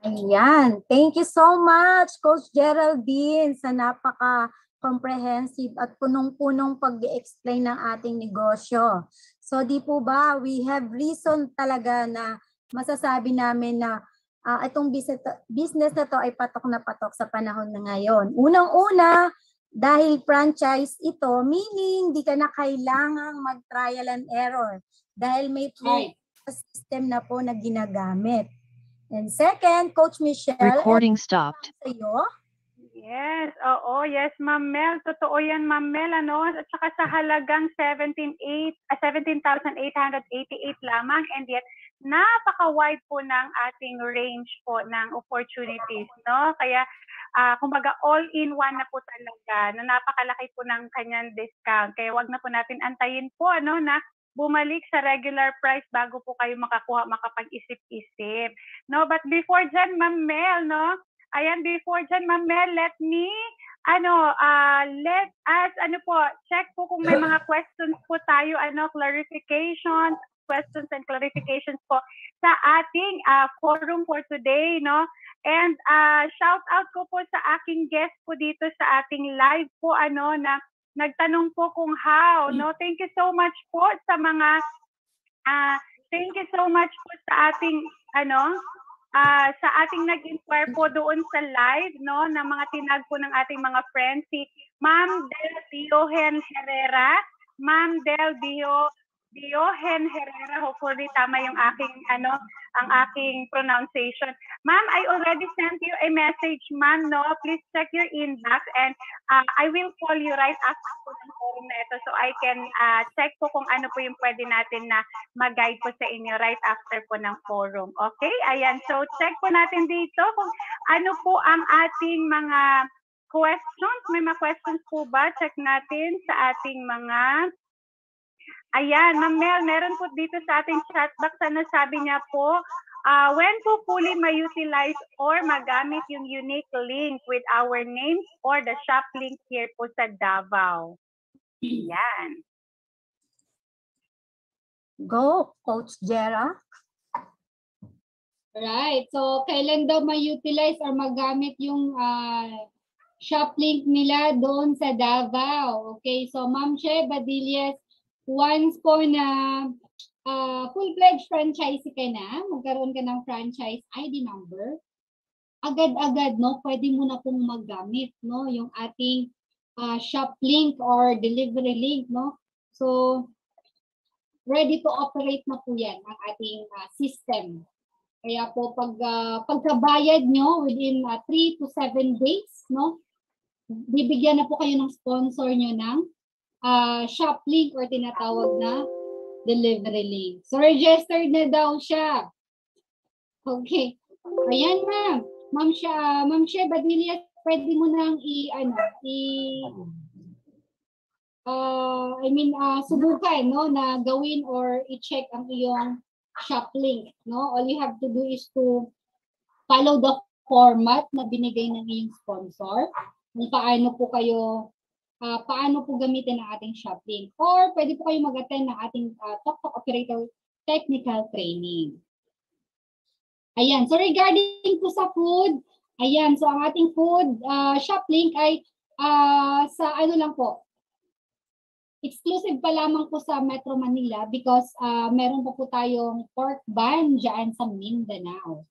Ayan. Thank you so much, Coach Geraldine, sa napaka comprehensive at punong-punong pag explain ng ating negosyo. So di po ba, we have reason talaga na masasabi namin na ah, itong business, business na to ay patok na patok sa panahon na ngayon. Unang-una, dahil franchise ito, meaning di ka na kailangang mag-trial and error dahil may Right. system na po na ginagamit. And second, Coach Michelle, Recording stopped. sa iyo, Yes, oo, yes, Ma'am Mel. Totoo yan, Ma'am Mel, ano? At saka sa halagang 17,800 ah, 17,888 lamang and yet napaka-wide po ng ating range po ng opportunities, no? Kaya ah kumbaga all-in-one na po talaga na napakalaki po ng kanyang discount. Kaya wag na po natin antayin po ano na bumalik sa regular price bago po kayo makakuha, makapag-isip-isip. No, but before dyan, Ma'am Mel, no? Ayan, before dyan, Ma'am Mel, let me, ano, ah let us, ano po, check po kung may mga questions po tayo, ano, clarifications, questions and clarifications po sa ating ah, forum for today, no? And ah shout out ko po sa aking guest po dito sa ating live po, ano, na nagtanong po kung how, no? Thank you so much po sa mga Ah, thank you so much po sa ating ano, ah sa ating nag-inquire po doon sa live no ng mga tinag po ng ating mga friends si Ma'am Del Diohen Herrera, Ma'am Del Dio Diohen Herrera, hopefully tama yung aking ano, ang aking pronunciation. Ma'am, I already sent you a message, ma'am, no? Please check your inbox and uh, I will call you right after po ng forum na ito so I can uh, check po kung ano po yung pwede natin na mag-guide po sa inyo right after po ng forum. Okay? Ayan. So, check po natin dito kung ano po ang ating mga questions? May mga questions po ba? Check natin sa ating mga Ayan, Ma'am Mel, meron po dito sa ating chat box, ano sabi niya po, uh, when po fully ma-utilize or magamit yung unique link with our names or the shop link here po sa Davao. Yan. Go, Coach Jera. Right. So, kailan daw ma-utilize or magamit yung uh, shop link nila doon sa Davao? Okay, so Ma'am Che Badillas, once po na uh, full-fledged franchise ka na, magkaroon ka ng franchise ID number, agad-agad, no, pwede mo na pong magamit, no, yung ating uh, shop link or delivery link, no. So, ready to operate na po yan ang ating uh, system. Kaya po pag uh, pagkabayad nyo within 3 uh, to 7 days, no? Bibigyan na po kayo ng sponsor nyo ng uh, shop link or tinatawag na delivery link. So registered na daw siya. Okay. Ayan ma'am. Ma'am siya, Ma'am Shea Badillas, pwede mo nang i ano, i uh, I mean uh, subukan no na gawin or i-check ang iyong shop link, no? All you have to do is to follow the format na binigay ng iyong sponsor. Kung paano po kayo uh, paano po gamitin ang ating shop link. Or pwede po kayo mag-attend ng ating uh, Talk Talk Operator Technical Training. Ayan. So regarding po sa food, ayan. So ang ating food uh, shop link ay uh, sa ano lang po, exclusive pa lamang po sa Metro Manila because uh, meron pa po tayong pork ban dyan sa Mindanao.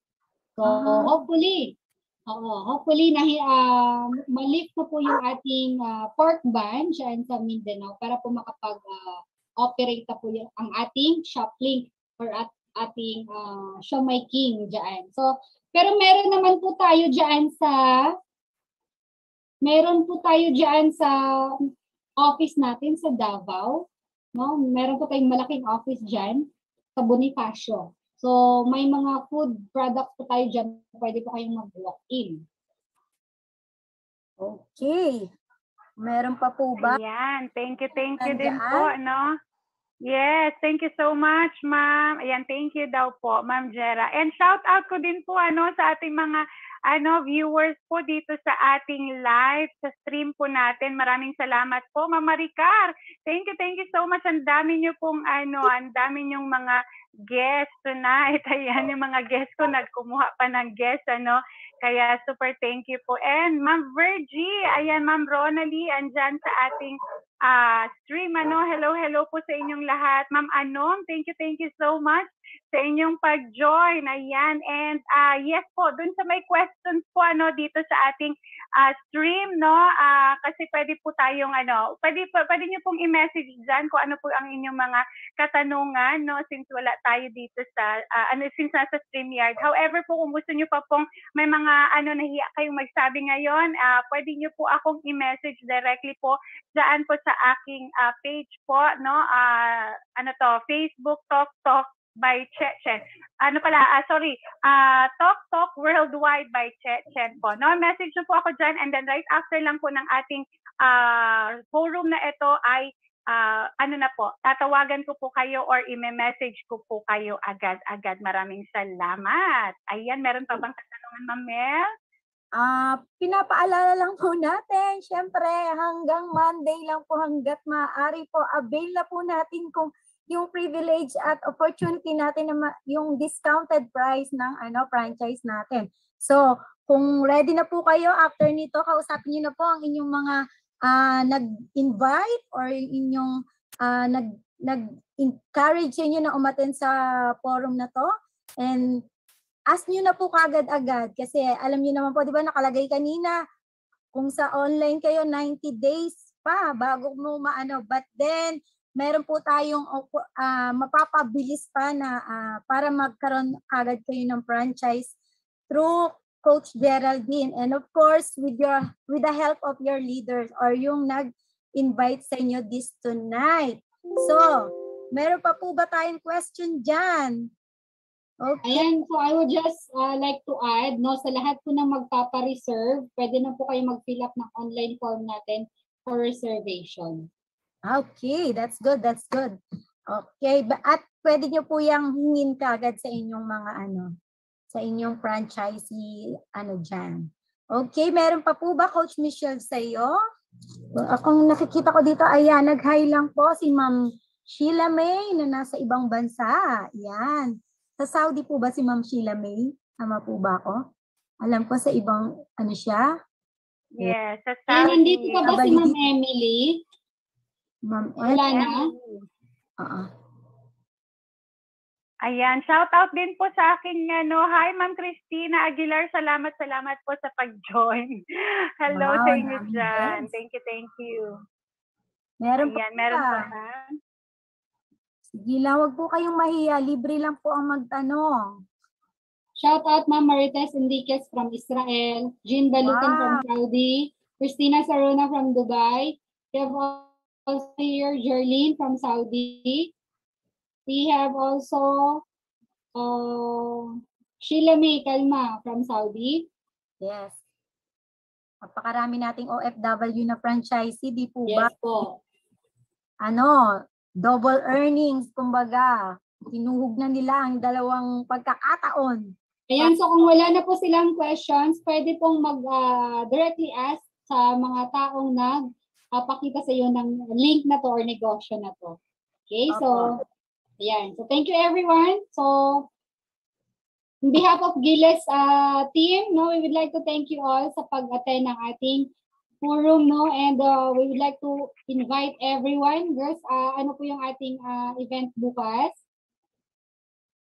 So ah. hopefully, oo, hopefully na uh, malift na po yung ating uh, pork ban dyan sa Mindanao para po makapag uh, operate na po yung, ang ating shop link or at ating uh, Shomai King dyan. So, pero meron naman po tayo dyan sa meron po tayo dyan sa office natin sa Davao. No? Meron po tayong malaking office dyan sa Bonifacio. So, may mga food products po tayo dyan. Pwede po kayong mag-walk-in. Okay. Meron pa po ba? Ayan. Thank you, thank you din po, no? Yes, thank you so much, ma'am. Ayan, thank you daw po, ma'am Jera. And shout out ko din po ano sa ating mga ano viewers po dito sa ating live sa stream po natin. Maraming salamat po, Ma'am Maricar. Thank you, thank you so much. Ang dami niyo pong ano, ang dami niyong mga guests tonight. Ayan yung mga guests ko nagkumuha pa ng guests ano. Kaya super thank you po. And Ma'am Virgie, ayan Ma'am Ronalie, andyan sa ating uh, stream. Ano, hello, hello po sa inyong lahat. Ma'am Anom, thank you, thank you so much sa inyong pag-join. Ayan. And uh, yes po, dun sa may questions po ano dito sa ating uh, stream, no? Uh, kasi pwede po tayong ano, pwede, pwede niyo pong i-message dyan kung ano po ang inyong mga katanungan, no? Since wala tayo dito sa, uh, ano, since nasa StreamYard. However po, kung gusto niyo pa pong may mga ano nahiya kayong magsabi ngayon, uh, pwede niyo po akong i-message directly po dyan po sa aking uh, page po, no? Uh, ano to, Facebook Talk Talk by Chechen. Ano pala, uh, sorry, uh, Talk Talk Worldwide by Chechen po. No, message nyo po ako dyan and then right after lang po ng ating uh, forum na ito ay uh, ano na po, tatawagan ko po kayo or i-message ko po kayo agad-agad. Maraming salamat. Ayan, meron pa bang katanungan, Ma'am Mel? Uh, pinapaalala lang po natin, syempre hanggang Monday lang po hanggat maaari po avail na po natin kung yung privilege at opportunity natin na yung discounted price ng ano franchise natin. So, kung ready na po kayo after nito, kausapin niyo na po ang inyong mga uh, nag-invite or inyong uh, nag nag-encourage niyo na umaten sa forum na to and ask niyo na po kagad-agad kasi alam niyo naman po 'di ba nakalagay kanina kung sa online kayo 90 days pa bago mo maano but then meron po tayong uh, mapapabilis pa na uh, para magkaroon agad kayo ng franchise through Coach Geraldine and of course with your with the help of your leaders or yung nag-invite sa inyo this tonight. So, meron pa po ba tayong question diyan? Okay. Ayan, so I would just uh, like to add, no, sa lahat po ng magpapa-reserve, pwede na po kayo mag-fill up ng online form natin for reservation. Okay, that's good, that's good. Okay, at pwede nyo po yung hingin kagad sa inyong mga ano, sa inyong franchisee, ano dyan. Okay, meron pa po ba, Coach Michelle, sa iyo? Akong nakikita ko dito, ayan, nag-hi lang po si Ma'am Sheila May na nasa ibang bansa. Yan. Sa Saudi po ba si Ma'am Sheila May? Tama po ba ako? Alam ko sa ibang, ano siya? Yes, sa Ay, Saudi. nandito ka ba si Ma'am Emily? Ma'am Wala Em- na? Oo. Ayan, shout out din po sa aking ano, hi Ma'am Christina Aguilar, salamat salamat po sa pag-join. Hello Wow, sa inyo dyan. yes. Thank you, thank you. Meron Ayan, pa meron pa ha? Sige lang, wag po kayong mahiya. Libre lang po ang magtanong. Shout out Ma'am Marites Enriquez from Israel, Jean Balutan from Wow. Saudi, Christina Sarona from Dubai. Have also here Jerlene from Saudi. We have also uh, Sheila May Kalma from Saudi. Yes. Napakarami nating OFW na franchisee, di po ba? Yes po. Ano, double earnings, kumbaga. Tinuhog na nila ang dalawang pagkakataon. Ayan, so kung wala na po silang questions, pwede pong mag-directly ask sa mga taong nagpakita sa iyo ng link na to or negosyo na to. Okay, so, ayan. So, thank you everyone. So, on behalf of Giles uh, team, no, we would like to thank you all sa pag-attend ng ating forum, no, and uh, we would like to invite everyone. Girls, uh, ano po yung ating uh, event bukas?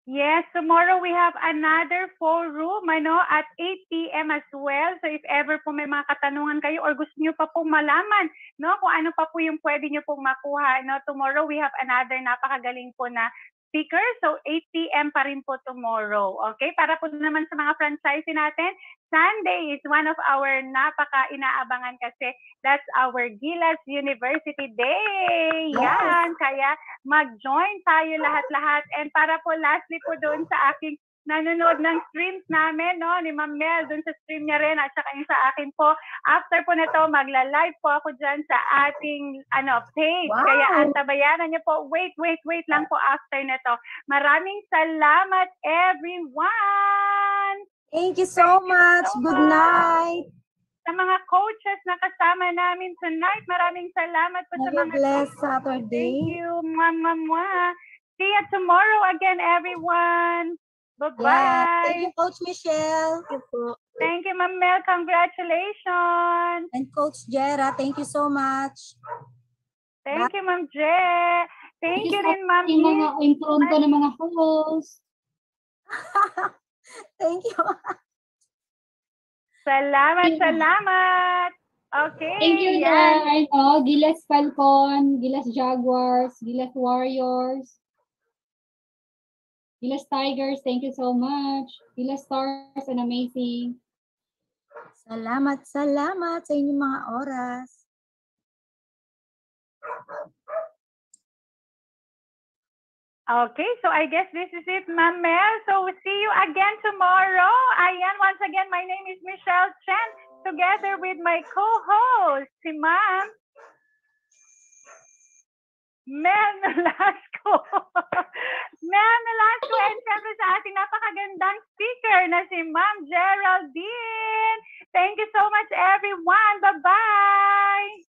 Yes, tomorrow we have another forum ano, at 8 p.m. as well. So if ever po may mga katanungan kayo or gusto niyo pa pong malaman no, kung ano pa po yung pwede niyo pong makuha. No, tomorrow we have another napakagaling po na speaker. So 8 p.m. pa rin po tomorrow. Okay? Para po naman sa mga franchisee natin, Sunday is one of our napaka-inaabangan kasi that's our Gilas University Day. Yan. Kaya mag-join tayo lahat-lahat. And para po lastly po doon sa aking nanonood ng streams namin, no, ni Ma'am Mel, doon sa stream niya rin, at saka yung sa akin po. After po nito, magla-live po ako dyan sa ating ano, page. Wow. Kaya antabayanan niyo po. Wait, wait, wait lang po after nito. Maraming salamat, everyone! Thank you so much. Good night. Sa mga coaches na kasama namin tonight, maraming salamat po sa Have mga blessed coaches. Saturday. Thank you, mwah, mwah, mwah. See you tomorrow again, everyone. Bye-bye. Yeah. Thank you, Coach Michelle. Thank you, Ma'am Mel. Congratulations. And Coach Jera, thank you so much. Thank you, Ma'am Je. Thank you rin, Ma'am Yung mga impronto ng mga host. Thank you. Salamat, salamat. Okay. Thank you, yan. Dad. Oh, Gilas Falcon, Gilas Jaguars, Gilas Warriors, Gilas Tigers, thank you so much. Gilas Stars, and amazing. Salamat, salamat sa inyong mga oras. Okay, so I guess this is it, Ma'am Mel. So we'll see you again tomorrow. Ayan, once again, my name is Michelle Chen, together with my co-host, si Ma'am Mel Nolasco. Mel Nolasco, and syempre sa ating napakagandang speaker na si Ma'am Geraldine. Thank you so much, everyone. Bye-bye.